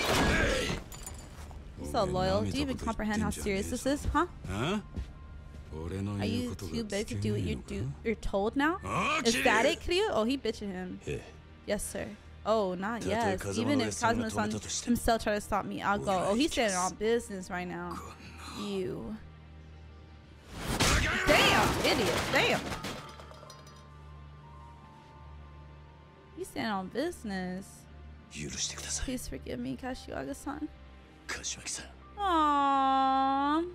so loyal. Do you even comprehend how serious this is, huh? Are you too big to do what you do, you're told now? Is that it, Kiryu? Oh, he bitching him. Yes, sir. Oh, not yes. Even if Kazama-san himself try to stop me, I'll go. Oh, he's standing on business right now. You. Damn, idiot. Damn. He's standing on business. Please forgive me, Kashiwagi-san. Aww.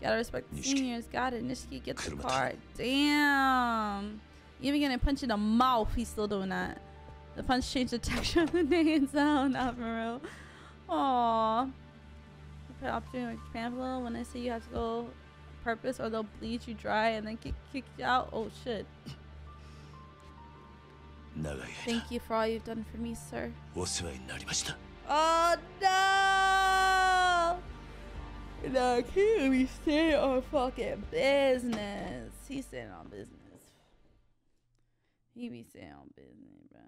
Gotta respect the seniors. Got it. Nishiki gets the card. Damn. Even getting punched in the mouth, he's still doing that. The punch changed the texture of the name sound, not for real. Aww. Put option with Pamela when I say you have to go purpose or they'll bleed you dry and then kick, kick you out. Oh shit. Thank you for all you've done for me, sir. Oh no! Look, he be sitting on fucking business. He sitting on business. He be staying on business, bro.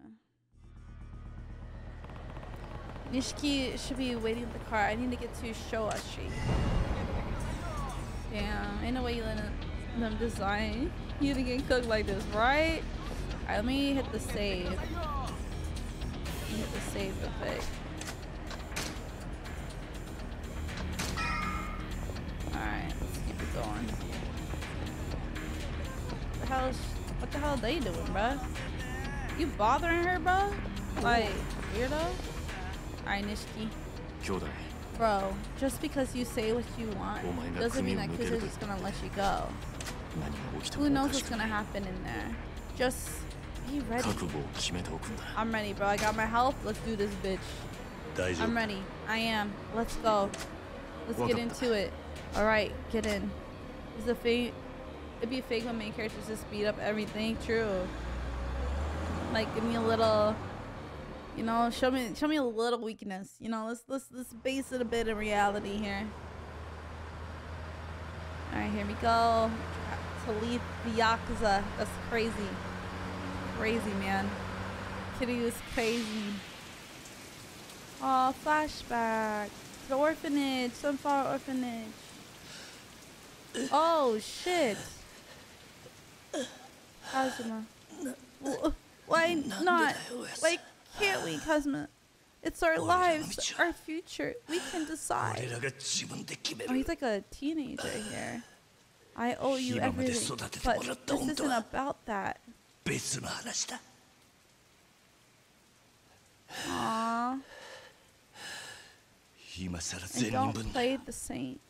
Nishiki should be waiting at the car. I need to get to Showa Street. Damn, ain't no way you let them design you to get cooked like this, right? Alright, let me hit the save. Let me hit the save effect. Alright, keep it going. What the hell is what the hell are they doing, bruh? You bothering her, bruh? Like, weirdo? Alright, Nishiki. Bro, just because you say what you want doesn't mean that Kuze's just gonna let you go. Who knows what's gonna happen in there? Just be ready. I'm ready, bro. I got my help. Let's do this, bitch. I'm ready. I am. Let's go. Let's get into it. All right, get in. Is a fake? It'd be fake when main characters just speed up everything. True. Like, give me a little. You know, show me, show me a little weakness. You know, let's let's let's base it a bit in reality here. All right, here we go. Leave the yakuza. That's crazy. Crazy, man. Kitty was crazy. Oh, flashback. The orphanage. Sunflower orphanage. Oh, shit. Kazama. Why not? Why can't we, Kazama? It's our lives, our future. We can decide. Oh, he's like a teenager here. I owe you everything, but this isn't about that. Aww. And don't play the saint.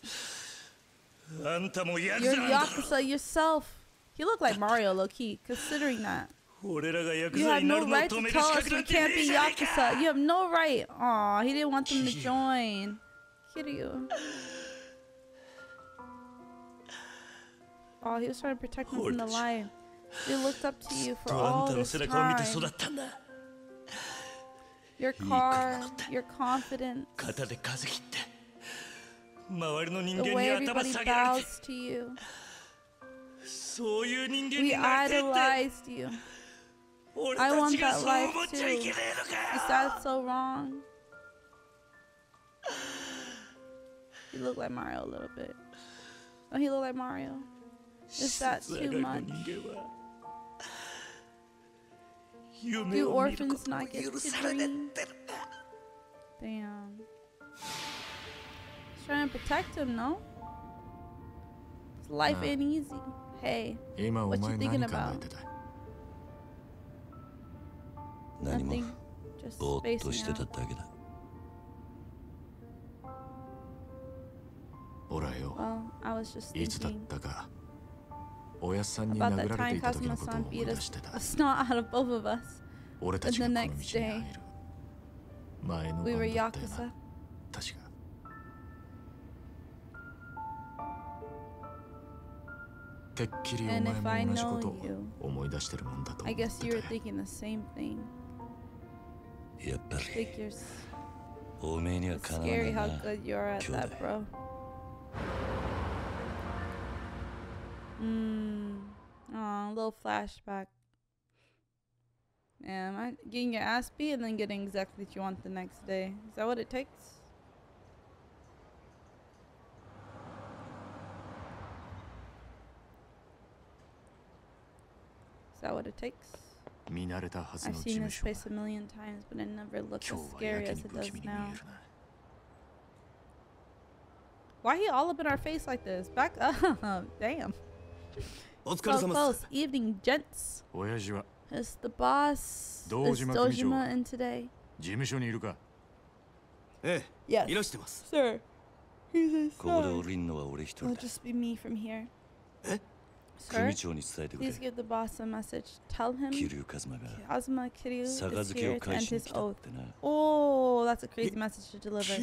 You're Yakuza yourself. You look like Mario Loki, considering that. You have no right to tell us you can't be Yakuza. You have no right. Aw, he didn't want them to join. Kiryu. Aw, he was trying to protect them from the lion. They looked up to you for all this time. Your car, your confidence the way everybody bows to you. We idolized you. I want that life too. Is that so wrong? You look like Mario a little bit. Oh, he look like Mario. Is that too much? Do orphans not get to dream? Damn trying to protect him, no? His life ain't easy. Hey, what you thinking about? Nothing. Just spacing out. Well, I was just thinking about that time Kazuma-san beat us a snot out of both of us. And the next day, we were Yakuza. てっきりお And 前 if I も同じこと know を you, 思い出してるもんだと I 思って guess you were たよ thinking the same thing. やっぱり Figures. おめえには It's かなわね scary え how な good you are at Killed that, it. bro. Mmm. Aw, a little flashback. Yeah, am I getting your ass beat and then getting exactly what you want the next day? Is that what it takes? Is that what it takes? I've seen this place a million times, but it never looks as scary as it does now. Why he all up in our face like this? Back up. Damn. so close. Evening, gents. It's the boss. It's Dojima in today. Yes, sir. He's inside. It'll just be me from here. え Sir, 組長に伝えてくれ please give the boss a message. Tell him 桐生一馬が Kazuma Kiryu is 杯 here を to 返 end しに his 来たっ oath. てな Oh, that's a crazy message to deliver.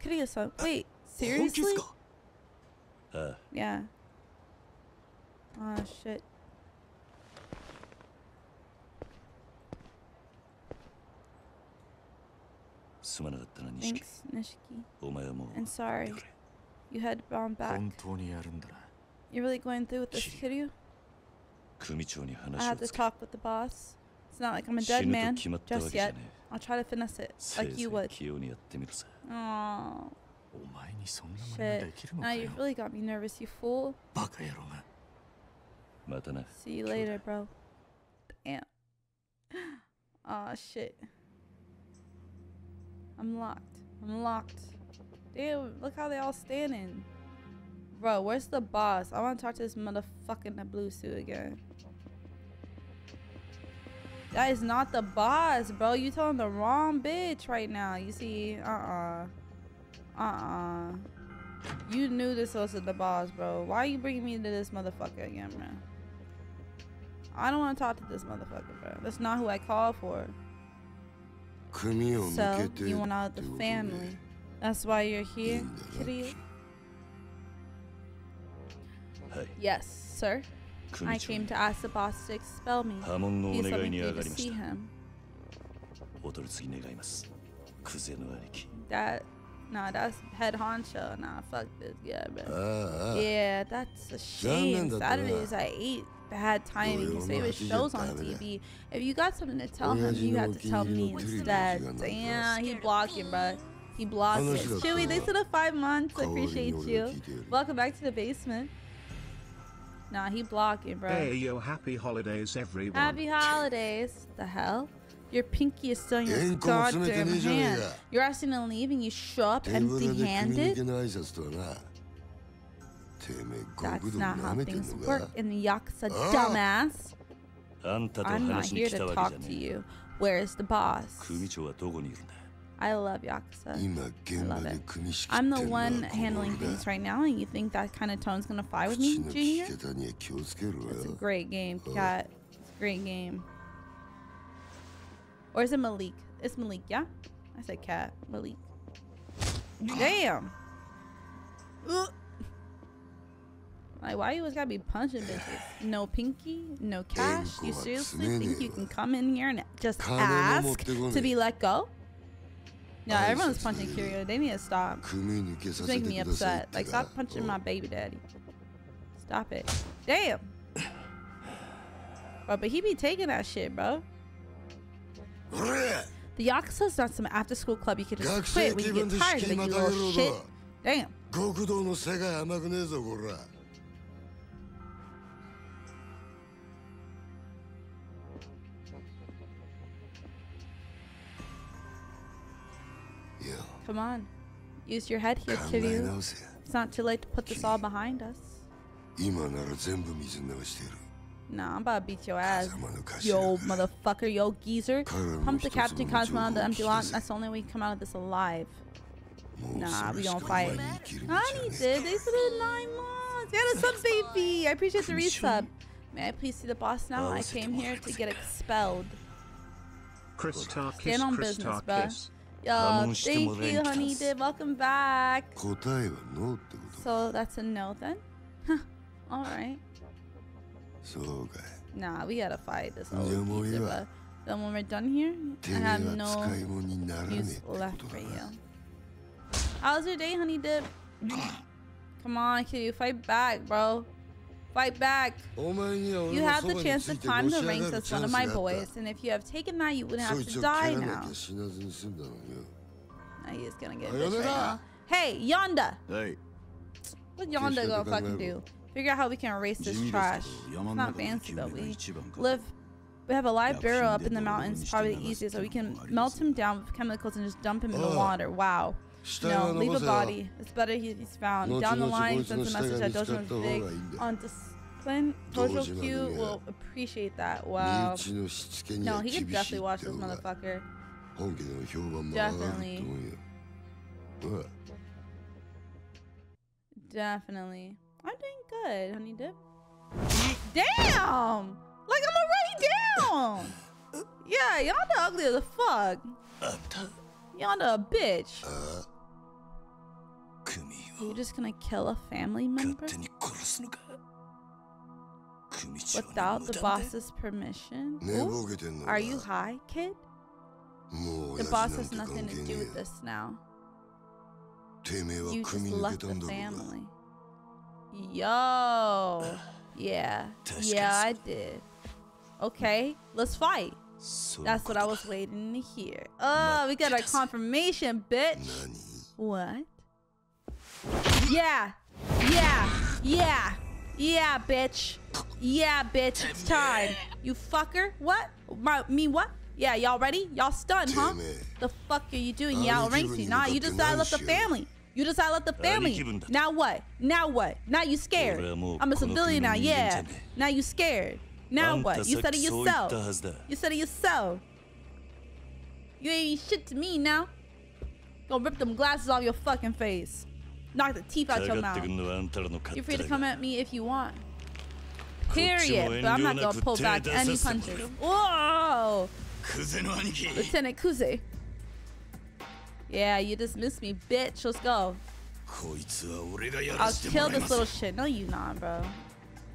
桐生さん Kiryu-san, wait, 本気っ seriously? すかああ Yeah. Oh shit. "すまなかったな錦 Thanks, Nishiki. お前はもう And 出 sorry, てくれ you had gone back. 本当にやるんだな You're really going through with this, Kiryu? I had to talk with the boss. It's not like I'm a dead man just yet. I'll try to finesse it like you would. Aww. Shit. Now you've really got me nervous, you fool. See you later, bro. Damn. Aw, shit. I'm locked. I'm locked. Damn, look how they all standing. Bro, where's the boss? I want to talk to this motherfucking blue suit again. That is not the boss, bro. You telling the wrong bitch right now. You see? Uh-uh. Uh-uh. You knew this wasn't the boss, bro. Why are you bringing me to this motherfucker again, bro? I don't want to talk to this motherfucker, bro. That's not who I called for. So, you want out the family. That's why you're here, idiot. はい Yes, sir. 組 I 長 came に to ask the boss to expel me. 波紋のお He's 願 let い me に through 上が to りま see した him. お取り次ぎ願いますクゼの兄貴 That, nah, that's head honcho. Nah, fuck this. Yeah, あ man. あ Yeah, that's a Damn, shame. that- Saturdays I ate bad timing. Yo, You say yo, with no, shows on damn it. TV. If you got something to tell him, Oyaji you no have to tell me kinji no tiri instead. no Damn, he blocking, bro. He blocking. Hanashi da Chewy, thanks for the five months. I 代わりに appreciate 俺が you. 聞いてやる Welcome back to the basement. Nah, he blocking, bro. Hey, yo, happy holidays, everyone. Happy holidays. the hell? Your pinky is still in your goddamn hand. You're asking to leave and you show up empty-handed? That's not how things work in the Yakuza, dumbass. I'm not here to talk to you. Where is the boss? I love Yakuza. I love it. I'm the one handling things right now, and you think that kind of tone's gonna fly with me, Junior? It's a great game, Cat. It's a great game. Or is it Malik? It's Malik, yeah? I said Cat. Malik. Damn! Like, why you always gotta be punching bitches? No pinky, no cash. You seriously think you can come in here and just ask to be let go? No, everyone's punching Kiryu. They need to stop. It's making me upset. Like, stop punching my baby daddy. Stop it. Damn. Bro, but he be taking that shit, bro. The Yakuza's not some after-school club you can just quit when you get tired of it, you little shit. Damn. Come on. Use your head here, Kiryu. It's not too late to put this all behind us. Nah, I'm about to beat your ass. Yo, motherfucker, yo, geezer. Pump the Captain Cosmo on the empty lot. That's the only way we come out of this alive. Nah, we don't fight. Honey did. They said nine months. Yeah, that's sub baby. I appreciate the resub. May I please see the boss now? I came here to get expelled. Stand on business, bruh. Yeah, thank you, honey. Dip. welcome back. So that's a no then. All right. Nah, we gotta fight this old pizza, Then when we're done here, I have no use left for you. How's your day, honey dip? Come on, can you fight back, bro? Fight back. You have the chance to climb the ranks as one of my boys, and if you have taken that, you wouldn't have to die now. Now he's gonna get this right now. Hey, Yonda! Hey. What Yonda gonna fucking do? Figure out how we can erase this trash. It's not fancy, but we live. We have a live barrel up in the mountains, probably the easiest, so we can melt him down with chemicals and just dump him in the water. Wow no, leave a body. It's better he's found. Down the line, sends a message that Dojo and Vig on discipline. Dojo Q will appreciate that. Wow. No, he could definitely watch this motherfucker. Definitely. Definitely. I'm doing good, honey dip. Damn! Like, I'm already down! Yeah, y'all ugly as a fuck. Y'all a bitch. You're just gonna kill a family member? Without the boss's permission? Ooh, are you high, kid? The boss has nothing to do with this now. You just left the family. Yo. Yeah. Yeah, I did. Okay, let's fight. That's what I was waiting to hear. Oh, we got our confirmation, bitch. What? Yeah. Yeah. Yeah. Yeah, bitch. Yeah, bitch. It's time. You fucker. What? My, me what? Yeah, y'all ready? Y'all stunned, huh? The fuck are you doing? Y'all ranking. Nah, you just I left the family. You just I left the family. Now what? Now what? Now you scared. I'm a civilian now, yeah. Now you scared. Now what? You said it yourself. You said it yourself. You ain't shit to me now. Gonna rip them glasses off your fucking face. Knock the teeth out your mouth. You're free to come at me if you want. Period. But I'm not gonna pull back any punches. Whoa! Lieutenant Kuze. Yeah, you dismissed me, bitch. Let's go. I'll kill this little shit. No, you not, bro.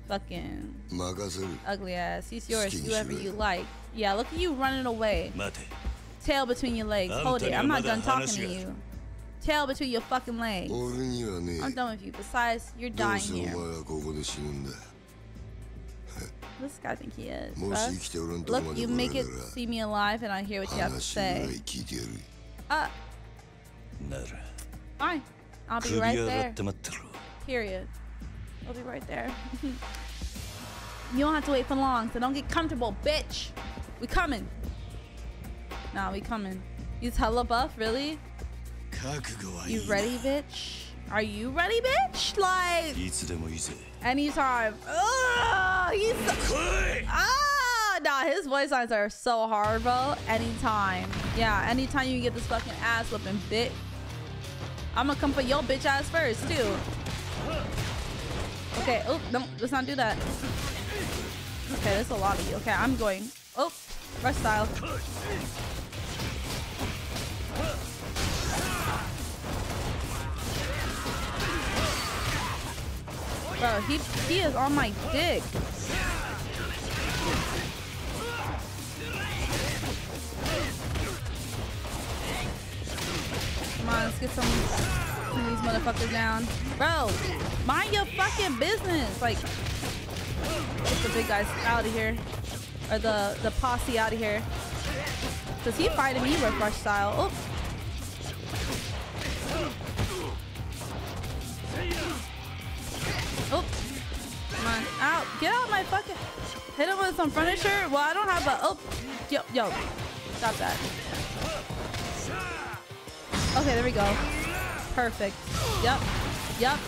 Fucking ugly ass. He's yours, whoever you like. Yeah, look at you running away. Tail between your legs. Hold it. I'm not done talking to you tail between your fucking legs. I'm done with you. Besides, you're dying here. This guy think he is. Look, you make it see me alive and I hear what you have to say. Uh, fine. I'll be right there. Period. I'll be right there. you don't have to wait for long, so don't get comfortable, bitch. We coming. Nah, we coming. He's hella buff, really? You ready, bitch? Are you ready, bitch? Like, anytime. Ugh, he's ah, nah, his voice lines are so hard, bro. Anytime. Yeah, anytime you get this fucking ass whipping, bitch. I'ma come for your bitch ass first, too. Okay, oh, no, let's not do that. Okay, there's a lot of you. Okay, I'm going. Oh, rush style. Bro, he he is on my dick. Come on, let's get some, some of these motherfuckers down. Bro, mind your fucking business. Like, get the big guys out of here. Or the, the posse out of here. Cause he fighting me rush style. Oh. On. Out. Get out my fucking. Hit him with some furniture. Well, I don't have a. Oh. Yo. Yo. Stop that. Okay, there we go. Perfect. Yep. Yep.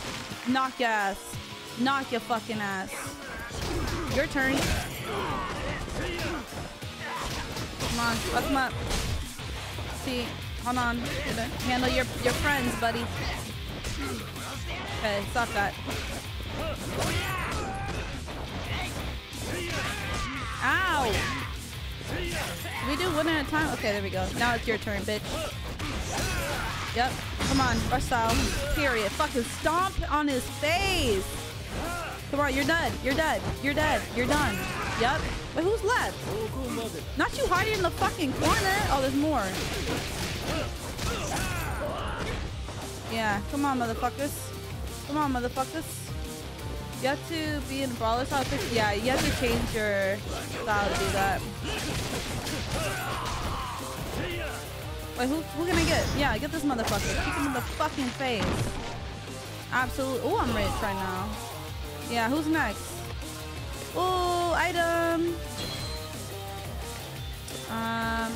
Knock your ass. Knock your fucking ass. Your turn. Come on. Fuck him up. See. Hold on. Handle your, your friends, buddy. Okay, stop that. Ow! We do one at a time? Okay, there we go. Now it's your turn, bitch. Yep. Come on, rush style. Period. Fucking stomp on his face. Come on, you're dead. You're dead. You're dead. You're done. Yep. Wait, who's left? Not you hiding in the fucking corner. Oh, there's more. Yeah, come on, motherfuckers. Come on, motherfuckers. You have to be in brawler style. Yeah, you have to change your style to do that. Wait, who, who can I get? Yeah, get this motherfucker. Kick him in the fucking face. Absolutely. Oh, I'm rich right now. Yeah, who's next? Oh, item. Um.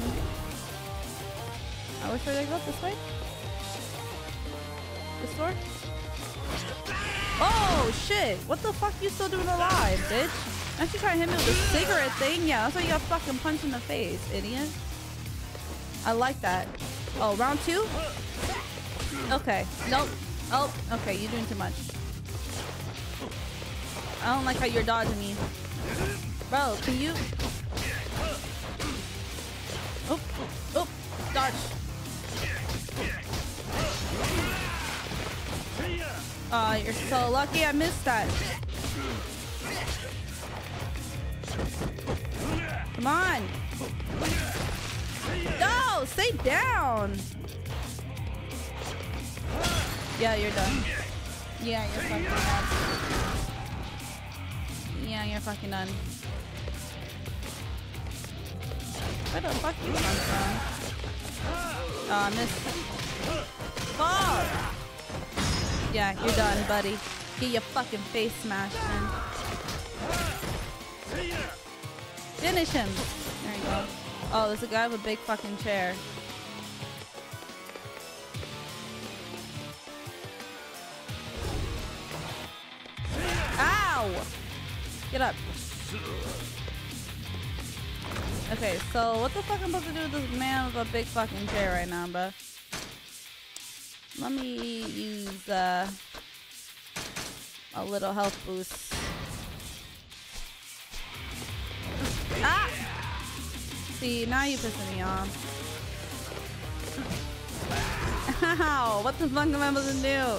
I wish I could go this way. This door? Oh shit! What the fuck you still doing alive, bitch? Aren't you trying to hit me with a cigarette thing? Yeah, that's why you got fucking punched in the face, idiot. I like that. Oh, round two? Okay. Nope. Oh, okay, you're doing too much. I don't like how you're dodging me. Bro, can you? Oh, oh, dodge. Oh, you're so lucky I missed that. Come on. No, stay down. Yeah, you're done. Yeah, you're fucking done. Yeah, you're fucking done. Where the fuck you come from? Uh, oh, I missed. Fuck! Yeah, you're done, buddy. Get your fucking face smashed in. Finish him. There you go. Oh, there's a guy with a big fucking chair. Ow! Get up. Okay, so what the fuck am I supposed to do with this man with a big fucking chair right now, bro? Let me use uh, a little health boost. Ah! See, now you're pissing me off. Ow! What the fuck am I supposed to do?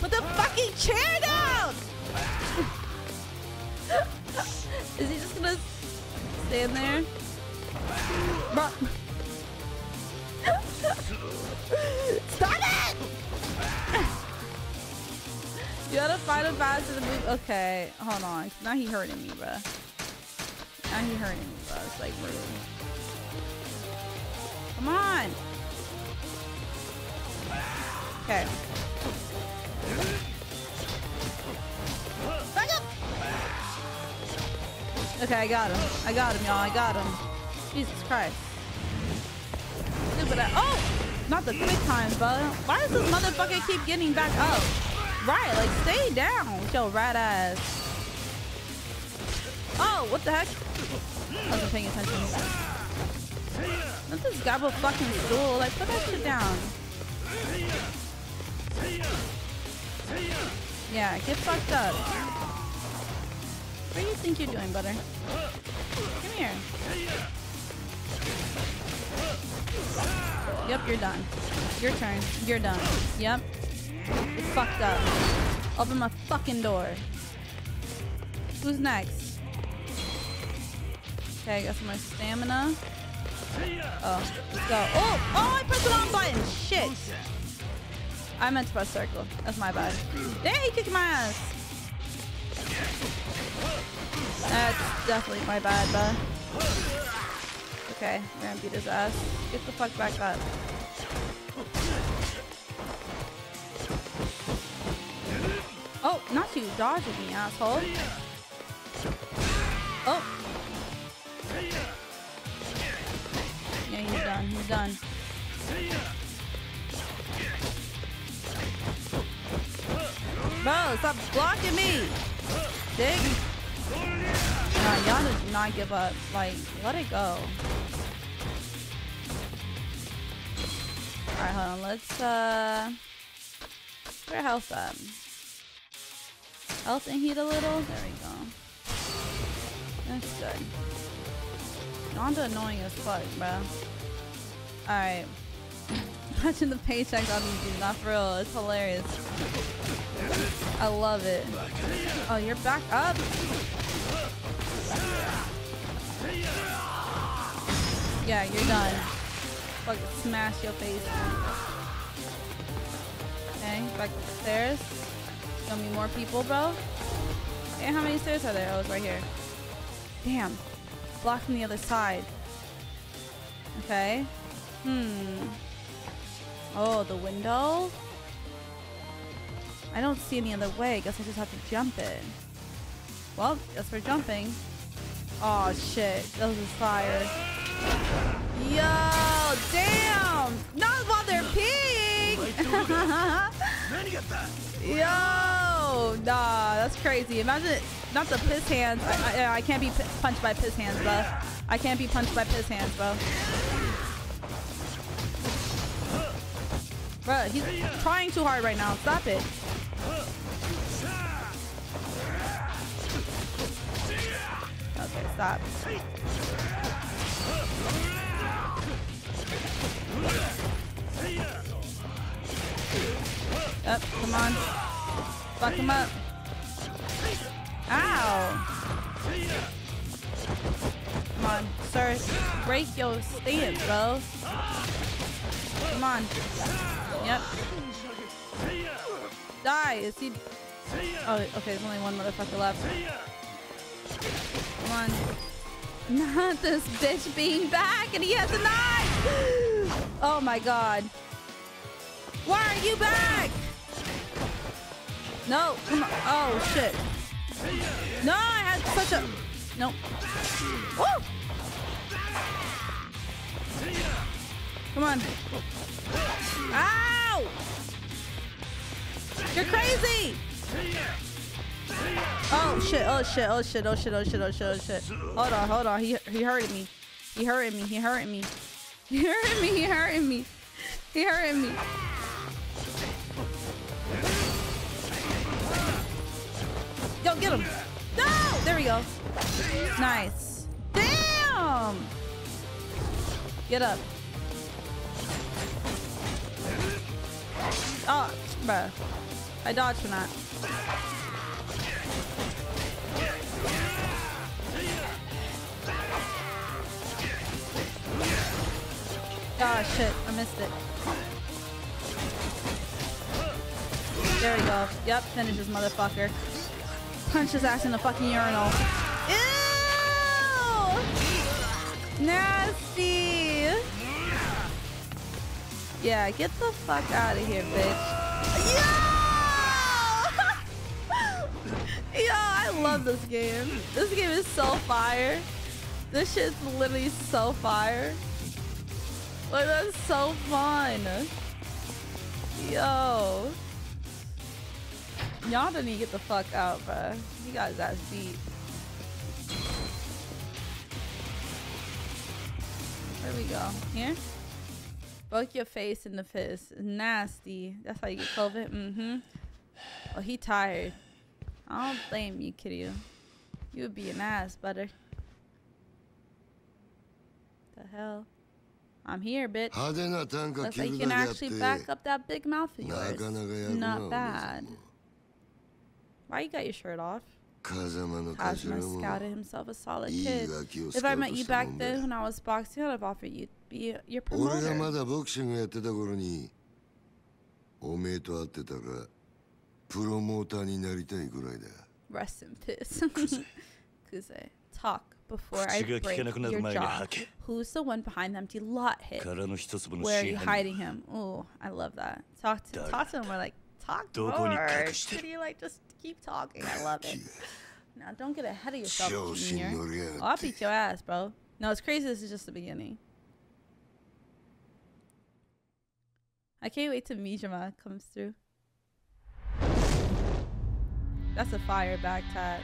Put the fucking chair down! Is he just gonna stand there? Stop it! You gotta fight him faster than move. Okay, hold on. Now he hurting me, bruh. Now he hurting me, bro. It's like rude. Come on. Okay. Back up. Okay, I got him. I got him, y'all. I got him. Jesus Christ. At. Oh, not the quick times, bro. Why does this motherfucker keep getting back up? Right, like stay down with your rat ass. Oh, what the heck? I wasn't paying attention. Let this grab a fucking stool. Like, put that shit down. Yeah, get fucked up. What do you think you're doing, butter? Come here. Yep, you're done. Your turn. You're done. Yep. It's fucked up. Open my fucking door. Who's next? Okay, I got some more stamina. Oh, let's go. Oh, oh, I pressed the wrong button. Shit. I meant to press circle. That's my bad. Dang, he kicked my ass. That's definitely my bad, but. Okay, we're gonna beat his ass. Get the fuck back up. Oh, not you dodging me, asshole. Oh. Yeah, he's done. He's done. Bro, stop blocking me. Dig. Nah, y'all do not give up. Like, let it go. Alright, hold on. Let's, uh... Where health at? Health and heat a little? There we go. That's good. Yonda annoying as fuck, bro. Alright. Watching the paychecks on dudes, not for real. It's hilarious. I love it. Oh, you're back up? Yeah, you're done. Fucking smash your face. Okay, back upstairs. Gonna be more people, bro. Hey, how many stairs are there? Oh, it's right here. Damn. Blocked from the other side. Okay. Hmm. Oh, the window? I don't see any other way. Guess I just have to jump it. Well, guess we're jumping. Oh shit, that was fire. Yo, damn! Not they're peeing! Yo, nah, that's crazy. Imagine, not the piss hands. I, I, I can't be punched by piss hands, bro. I can't be punched by piss hands, bro. Bro, he's trying too hard right now. Stop it. Okay, stop. Up, come on. Fuck him up. Ow. Come on, sir. Break your stance, bro. Come on. Yep. Die. Is he... Oh, okay. There's only one motherfucker left. Come on. Not this bitch being back and he has a knife! Oh my god. Why are you back? No, come on. Oh shit. No, I had such a... Nope. Woo! Come on. Ow! You're crazy! Oh shit, oh shit, oh shit, oh shit, oh shit, oh shit, oh shit. Hold on, hold on. He he hurting me. He hurting me, he hurting me. He hurting me, he hurting me. He hurting me. Yo, get him. No! There we go. Nice. Damn! Get up. Oh, bruh. I dodged from that. Oh shit, I missed it. There we go. Yep, finish this motherfucker. Punch his ass in the fucking urinal. Ew! Nasty! Yeah, get the fuck out of here, bitch. Yo! Yo, I love this game. This game is so fire. This shit's literally so fire. Like that's so fun. Yo. Y'all don't need to get the fuck out, bruh. You guys got beat. There we go. Here. Poke your face in the fist. Nasty. That's how you get COVID. Mm-hmm. Oh, he tired. I don't blame you, Kiryu. You would be an ass, butter. The hell? I'm here, bitch. Looks like you can actually back up that big mouth of yours. Not bad. Why you got your shirt off? Kazuma scouted himself a solid kid. If I met you back then when I was boxing, I'd have offered you to be your promoter. Rest in peace. Kuze. Talk before I break your jaw. Who's the one behind the empty lot hit? Where are you hiding him? Oh, I love that. Talk to, talk to him. We're like, talk more. Could you like just keep talking? I love it. Now don't get ahead of yourself, Junior. Oh, I'll beat your ass, bro. No, it's crazy. This is just the beginning. I can't wait till Majima comes through. That's a fire back tat.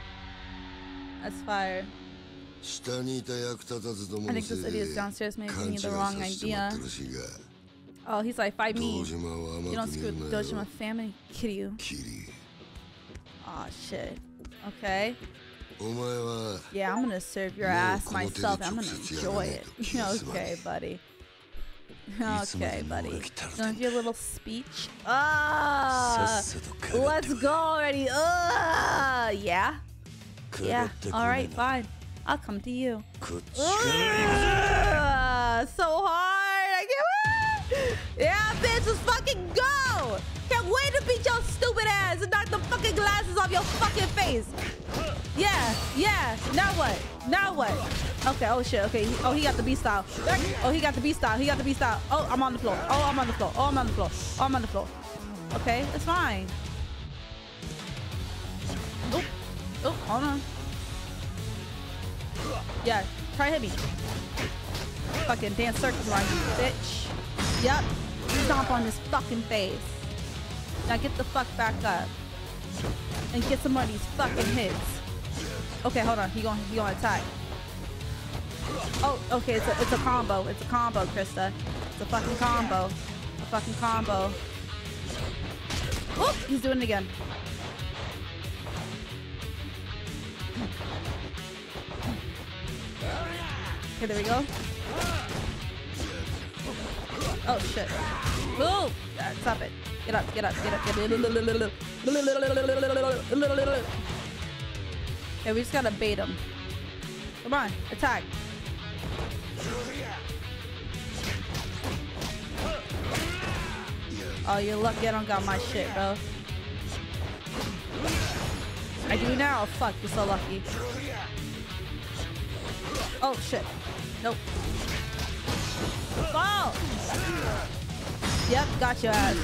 That's fire. I think this is downstairs maybe giving me the wrong idea. Oh, he's like, fight me. You don't screw with Dojima family, Kiryu. Aw, oh, shit. Okay. Yeah, I'm gonna serve your ass myself. I'm gonna enjoy it. okay, buddy. Okay, buddy. Don't your little speech. Ah, let's go already. Ah, yeah. Yeah. All right, fine. I'll come to you. so hard. I can't wait. Yeah, bitch, let's fucking go. Can't wait to beat your stupid ass and knock the fucking glasses off your fucking face. Yeah, yeah. Now what? Now what? Okay, oh shit, okay. Oh, he got the beast style. Oh, he got the beast style. He got the beast style. Oh, I'm on the floor. Oh, I'm on the floor. Oh, I'm on the floor. Oh, I'm on the floor. Okay, it's fine. Oh, oh, hold on. Yeah, try hit me. Fucking dance circles on you, bitch. Yep. Stomp on his fucking face. Now get the fuck back up. And get some of these fucking hits. Okay, hold on. He gonna he gonna attack. Oh, okay, it's a it's a combo. It's a combo, Krista. It's a fucking combo. A fucking combo. Oh, he's doing it again. Okay, there we go. Oh shit. Move! Stop it. Get up, get up, get up, get up. Okay, we just gotta bait him. Come on, attack. Oh, you're lucky I don't got my shit, bro. I do now. Fuck, you're so lucky. Oh shit. Nope. Fall! Yep, got your ass.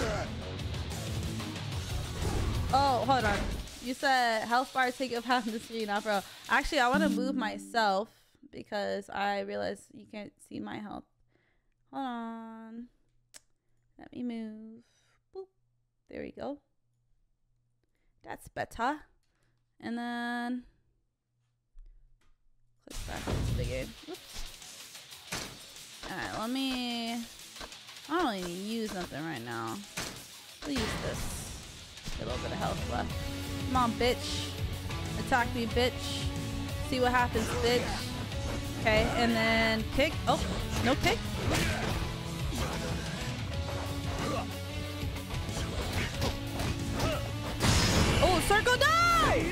Oh, hold on. You said health bar take up half the screen, not bro. Actually, I want to move myself because I realize you can't see my health. Hold on. Let me move. Boop. There we go. That's better. And then click back into the game. Oops. Alright, let me. I don't to use nothing right now. We'll use this. Get a little bit of health left. Come on, bitch. Attack me, bitch. See what happens, bitch. Okay, and then kick. Oh, no kick. Oh, circle down!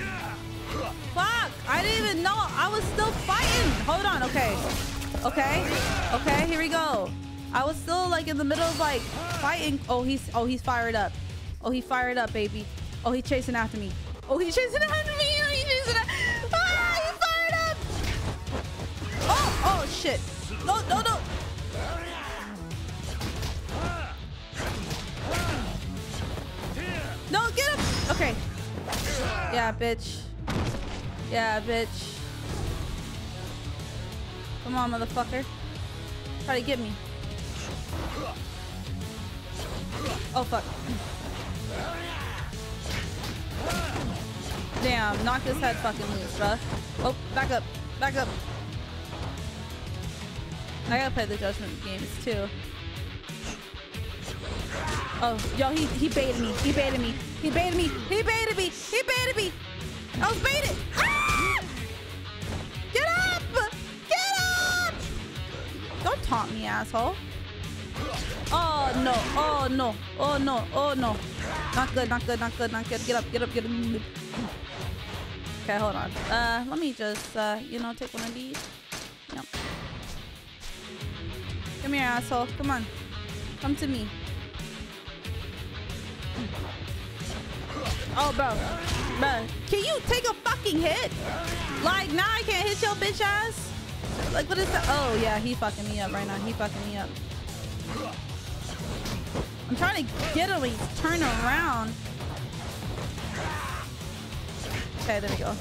Fuck! I didn't even know I was still fighting. Hold on. Okay. Okay. Okay. Here we go. I was still like in the middle of like fighting. Oh, he's oh he's fired up. Oh, he fired up, baby. Oh, he's chasing after me. Oh, he's chasing after me. Oh, he's chasing after Ah, he fired up. Oh, oh shit. No, no, no. No, get him. Okay. Yeah, bitch. Yeah, bitch. Come on, motherfucker. Try to get me. Oh fuck. Damn, knock his head fucking loose, bruh. Oh, back up. Back up. I gotta play the judgment games too. Oh, yo, he he baited me. He baited me. He baited me. He baited me. He baited me. I was baited. Ah! Don't taunt me, asshole. Oh no! Oh no! Oh no! Oh no! Not good! Not good! Not good! Not good! Get up! Get up! Get up! Okay, hold on. Uh, let me just uh, you know, take one of these. Yep. Come here, asshole. Come on. Come to me. Oh, bro. Bro, can you take a fucking hit? Like, now I can't hit your bitch ass? Like, what is that? Oh, yeah, he fucking me up right now. He fucking me up. I'm trying to get him. He's turning around. Okay, there we go.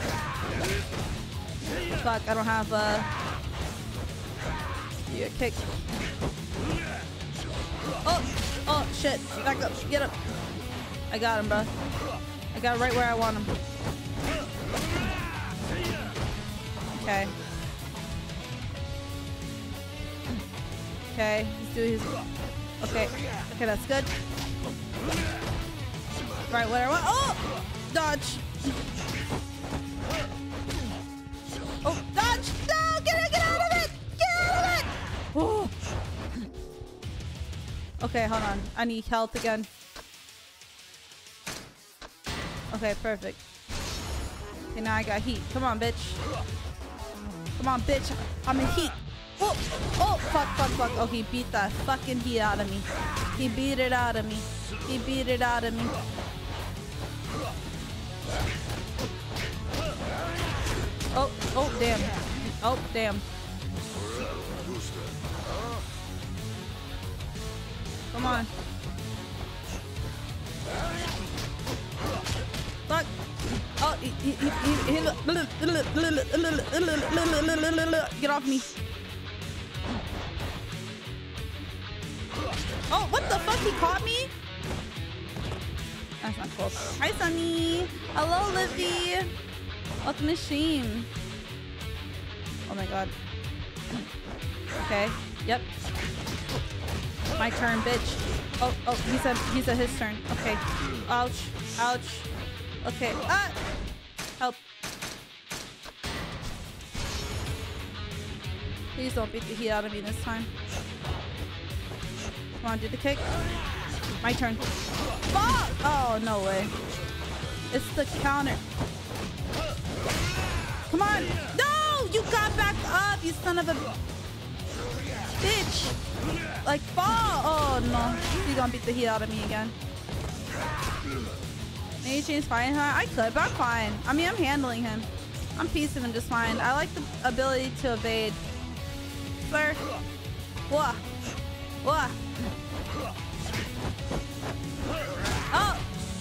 Fuck, I don't have, uh... Yeah, kick. Oh! Oh, shit. Back up. Get up. I got him, bro. I got right where I want him. Okay. Okay, he's doing his... Okay, okay, that's good. Right where I want... Oh! Dodge! Oh, dodge! No! Get it! Get out of it! Get out of it! Oh. Okay, hold on. I need health again. Okay, perfect. Okay, now I got heat. Come on, bitch. Come on, bitch. I'm in heat. Oh, oh, fuck, fuck, fuck. Oh, he beat that fucking heat out of me. He beat it out of me. He beat it out of me. Oh, oh, damn. Oh, damn. Come on. Fuck. Oh, he, he, he, he, he, get off me. Oh, what the fuck? He caught me? That's not cool. Hi, Sunny. Hello, Livy. To stream. Oh my god. Okay. Yep. My turn, bitch. Oh, oh, he said, he said his turn. Okay. Ouch. Ouch. Okay. Ah! Help. Please don't beat the heat out of me this time. Come on, do the kick. My turn. Fuck! Oh, no way. It's the counter. Come on! No! You got back up, you son of a bitch! Like, fall! Oh, no. He's gonna beat the heat out of me again. Maybe change fine, huh? I could, but I'm fine. I mean, I'm handling him. I'm piecing him just fine. I like the ability to evade. Sir. What? What?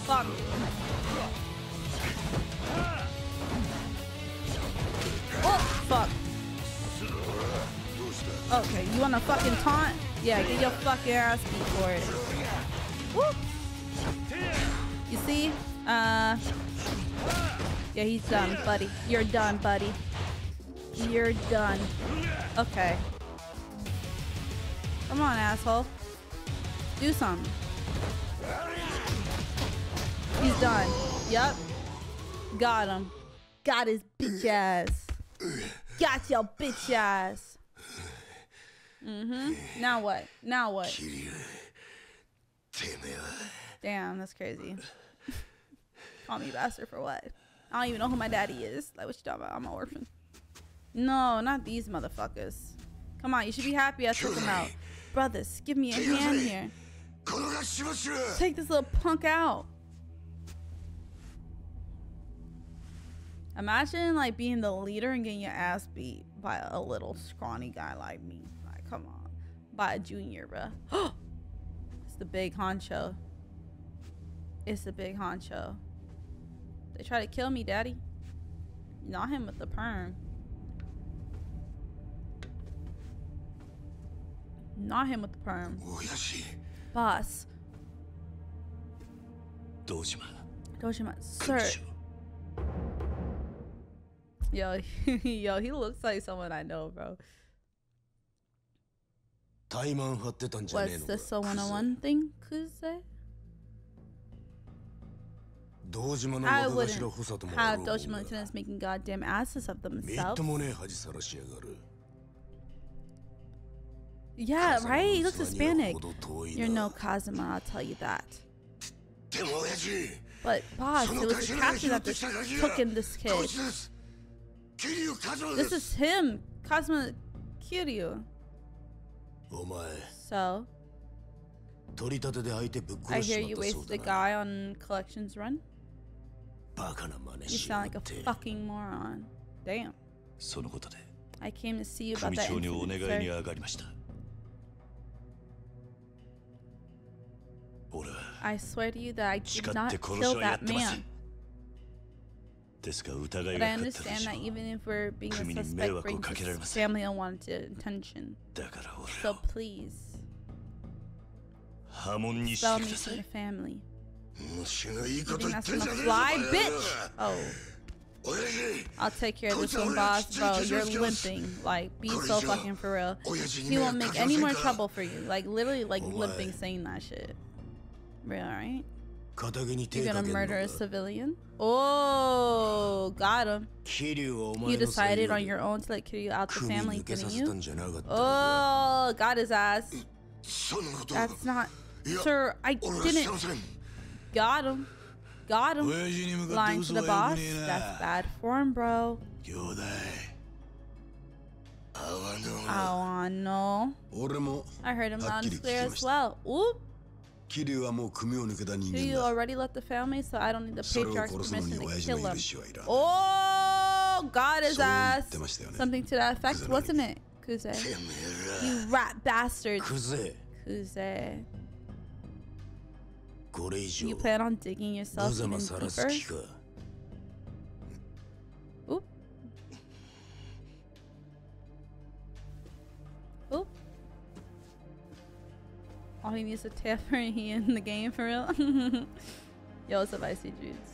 Fuck. Oh, fuck. Okay, you wanna fucking taunt? Yeah, get your fucking ass beat for it. Woo! You see? Uh... Yeah, he's done, buddy. You're done, buddy. You're done. Okay. Come on, asshole. Do something. He's done. Yep. Got him. Got his bitch ass. Got your bitch ass. Mm-hmm. Now what? Now what? Damn, that's crazy. Call me bastard for what? I don't even know who my daddy is. Like, what you talking about? I'm an orphan. No, not these motherfuckers. Come on, you should be happy I took them out. Brothers, give me a hand here. Take this little punk out. Imagine like being the leader and getting your ass beat by a little scrawny guy like me. Like, come on. By a junior, bruh. it's the big honcho. It's the big honcho. They try to kill me, daddy. Not him with the perm. Not him with the perm. Boss. Dojima. Dojima. Sir. Yo, yo, he looks like someone I know, bro. What's the so one-on-one thing, Kuze? I wouldn't have Dojima lieutenants making goddamn asses of themselves. Yeah, right? He looks Hispanic. You're no Kazuma, I'll tell you that. But, boss, it was the captain that took in this kid. This is him, Kazuma Kiryu. So. I hear you wasted the guy on collections run. You sound like a fucking moron. Damn. I came to see you about that incident, sir. I swear to you that I did not kill that man. But I understand that even if we're being a suspect, brings family unwanted attention. So please, spell me to the family. You think that's gonna fly, bitch? Oh. I'll take care of this one, boss. Bro, you're limping. Like, be so fucking for real. He won't make any more trouble for you. Like, literally, like, limping saying that shit. Real, right? You're gonna murder a civilian? Oh, got him. You decided on your own to let Kiryu out the family, didn't you? Oh, got his ass. That's not... Sir, I didn't... Got him. Got him. Lying to the boss? That's bad form, bro. Oh, no. I heard him loud and clear as well. Oop. well. Oop. 桐生はもう組を抜けた人 Kiryu 間だ already left the family, so I don't need the それを patriarch's 殺すの permission に to 親父 kill の him. 許しはいらん Oh, got his そう言 ass. ってましたよね Something to that effect, クズな wasn't it, Kuze? てめえ You rat bastard, クゼ Kuze. これ以上 You plan on digging 無 yourself 様 even さらす deeper? All he needs to tap her he in the game for real. Yo, what's up, Icy Dudes?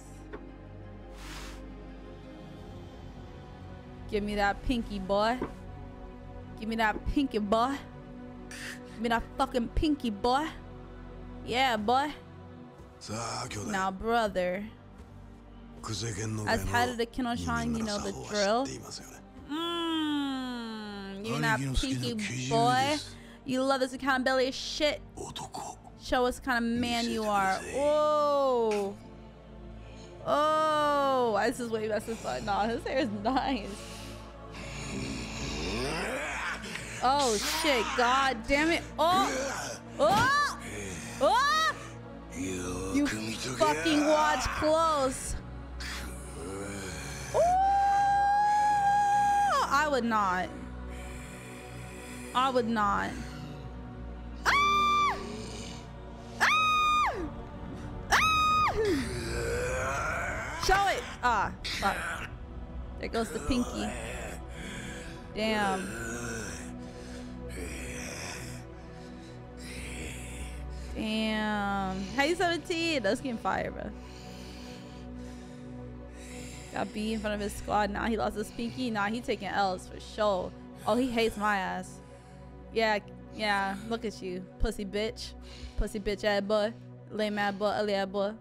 Give me that pinky, boy. Give me that pinky, boy. Give me that fucking pinky, boy. Yeah, boy. Now, brother. As head of the Kinoshan, you know the drill. Mmm, you're not pinky, boy. You love this accountability shit. Show us the kind of man you are. Whoa. Oh, this is way best as fun. Nah, his hair is nice. Oh shit, god damn it. Oh! Oh! Oh! You fucking watch close. Oh! I would not. I would not. Show it. Ah, fuck. There goes the pinky. Damn. Damn. Hey, 17. That's getting fire, bro. Got B in front of his squad. Now he lost his pinky. Now he taking L's for sure. Oh, he hates my ass. Yeah, yeah. Look at you, pussy bitch, pussy bitch ass boy, lame ass boy, ugly ass boy,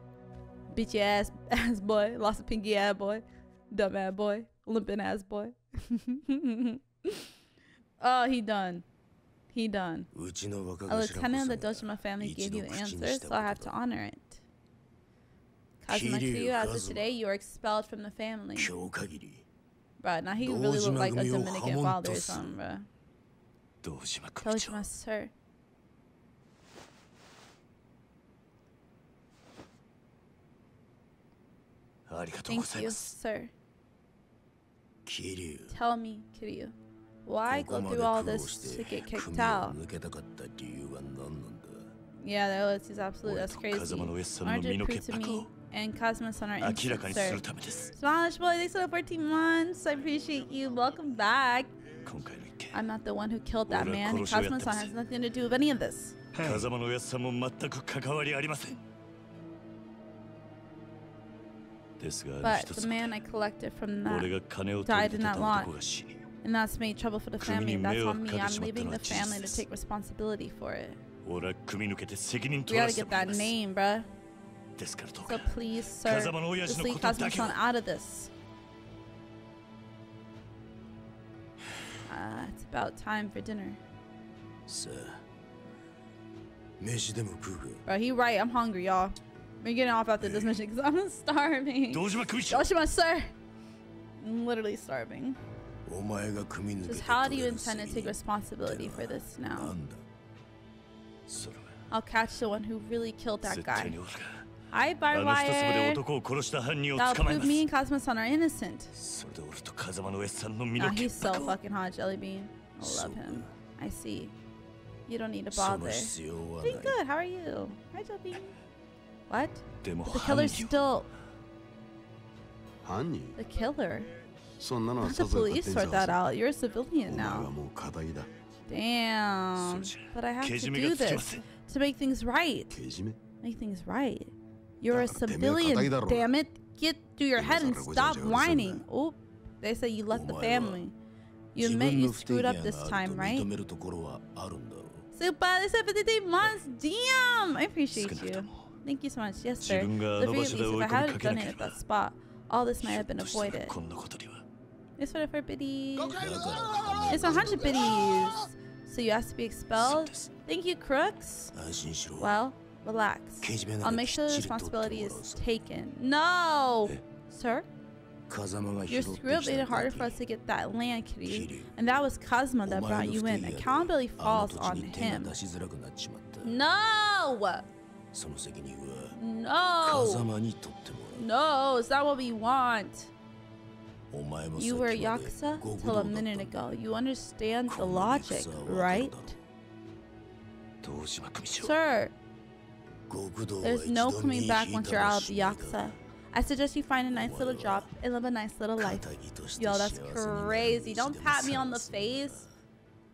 bitchy ass ass boy, lost a pinky ass boy, dumb ass boy, limping ass boy. oh, he done. He done. A lieutenant of the Dojima family gave you the answer, so I have to honor it. Kazuma Kiryu, as of today, you are expelled from the family. Bro, now he really looked like a Dominican father or something, bro. Dojima, sir. Thank you, sir. Kiryu. Tell me, Kiryu. Why go through all this to get kicked out? Yeah, that was he's absolutely that's crazy. Aren't you prove to me and Kazama-san are interested, sir? Smileish boy, thanks for the 14 months. I appreciate you. Welcome back. I'm not the one who killed that man. Kazama-san has nothing to do with any of this. Hey. But the man I collected from that died in that lot. And that's made trouble for the family. That's on me. I'm leaving the family to take responsibility for it. We gotta get that name, bruh. So please, sir, just leave Kazama-san out of this. Uh, it's about time for dinner. Sir. Bro, he right. I'm hungry, y'all. We're getting off after this mission because I'm starving. Dojima, sir! I'm literally starving. Just how do you intend to take responsibility for this now? I'll catch the one who really killed that guy. I barbed wire. That'll prove me and Kazama-san are innocent. Nah, he's so fucking hot, Jellybean. I love him. I see. You don't need to bother. Pretty good. How are you? Hi, Jellybean. What? The killer's still. The killer. Let the police sort that out. You're a civilian now. Damn. But I have to do this to make things right. Make things right. You're a civilian, damn it. Get to your head and stop whining. Oop. They say you left the family. You admit you screwed up this time, right? Super, this is 53 months. Damn. I appreciate you. Thank you so much. Yes, sir. The so if, if I hadn't done it at that spot, all this might have been avoided. It's for the biddies. It's 100 biddies. So you asked to be expelled? Thank you, crooks. Well, relax. I'll make sure the responsibility is taken. No! Sir? Your script made it harder for us to get that land, Kitty. And that was Kazama that brought you in. Accountability falls on him. No! no it's not what we want. You were Yakuza till a minute ago. You understand the logic, right? Sir, there's no coming back once you're out of the I suggest you find a nice little job and live a nice little life. Yo, that's crazy. Don't pat me on the face.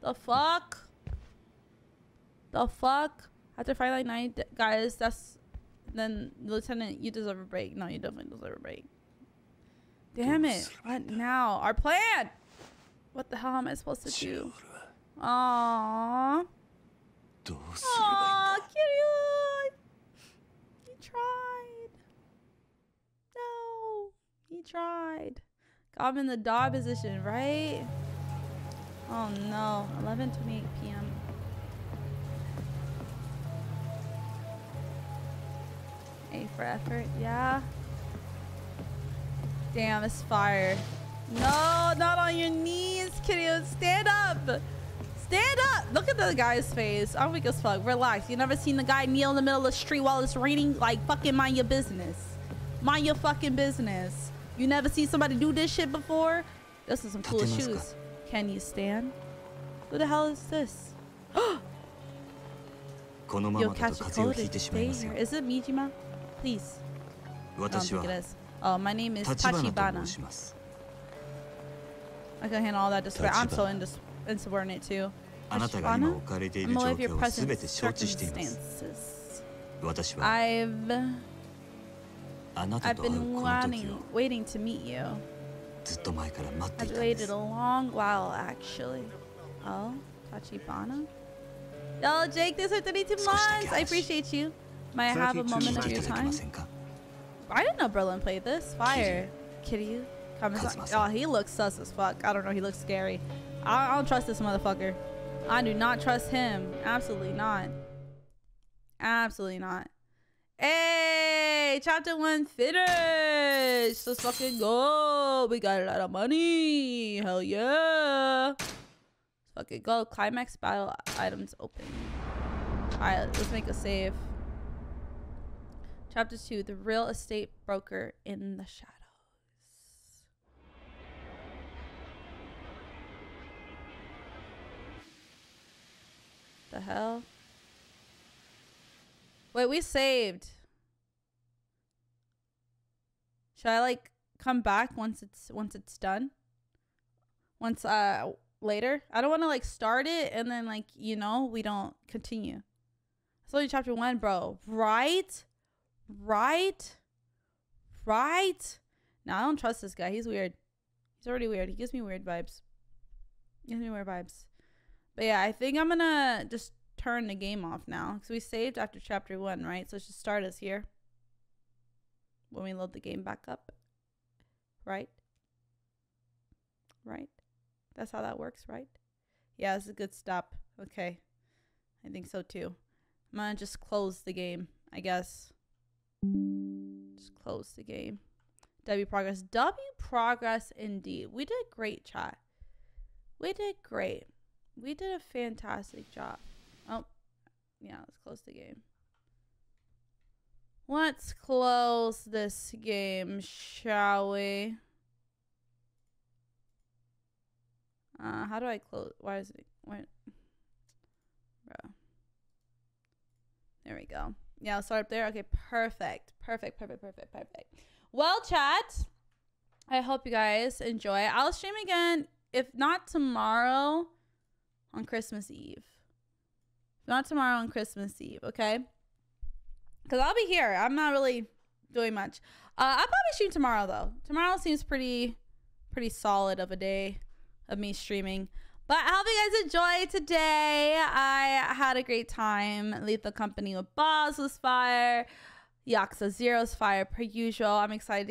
The fuck? The fuck? After Friday like night, guys, that's then Lieutenant, you deserve a break. No, you definitely deserve a break. Damn it. What now? Our plan! What the hell am I supposed to do? Aww. Aww, Kiryu! He tried. No. He tried. Got him in the dog position, right? Oh no. 11.28 p.m. A for effort, yeah. Damn, it's fire. No, not on your knees, kiddo. Stand up. Stand up. Look at the guy's face. I'm weak as fuck. Relax. You never seen the guy kneel in the middle of the street while it's raining? Like, fucking mind your business. Mind your fucking business. You never seen somebody do this shit before? This is some cool shoes. Can you stand? Who the hell is this? You'll catch a cold if you stay here. Is it Majima? Please. Don't think it is. My name is Tachibana. I can handle all that despair. I'm so indis insubordinate too. Tachibana? I'm aware of your present circumstances. I've... I've been wanting, waiting to meet you. I've waited a long while, actually. Oh, Tachibana? Oh, Jake, this for 32 months! I appreciate you. May I have a moment of your time? I didn't know Berlin played this. Fire. Kiryu. Oh, he looks sus as fuck. I don't know. He looks scary. I, I don't trust this motherfucker. I do not trust him. Absolutely not. Absolutely not. Hey, chapter one finished. Let's fucking go. We got a lot of money. Hell yeah. Let's fucking go. Climax battle items open. Alright, let's make a save. Chapter 2 The Real Estate Broker in the Shadows. The hell? Wait, we saved. Should I like come back once it's once it's done? Once uh later. I don't want to like start it and then like you know we don't continue. It's only chapter one, bro. Right? Right? Right? No, I don't trust this guy. He's weird. He's already weird. He gives me weird vibes. He gives me weird vibes. But yeah, I think I'm gonna just turn the game off now because we saved after chapter one, right? So let's just start us here when we load the game back up. Right? Right? That's how that works, right? Yeah, it's a good stop. Okay. I think so too. I'm gonna just close the game, I guess. Just close the game. W progress. W progress indeed. We did great, chat. We did great. We did a fantastic job. Oh, yeah, let's close the game. Let's close this game, shall we? Uh, how do I close? Why is it? What? Bro. There we go. Yeah, I'll start up there. Okay, perfect. Perfect, perfect, perfect, perfect. Well, chat, I hope you guys enjoy. I'll stream again, if not tomorrow, on Christmas Eve. If not tomorrow on Christmas Eve, okay? Because I'll be here. I'm not really doing much. Uh, I'll probably stream tomorrow, though. Tomorrow seems pretty, pretty solid of a day of me streaming. But I hope you guys enjoyed today. I had a great time. Lethal Company with Boss was fire. Yakuza Zero's fire per usual. I'm excited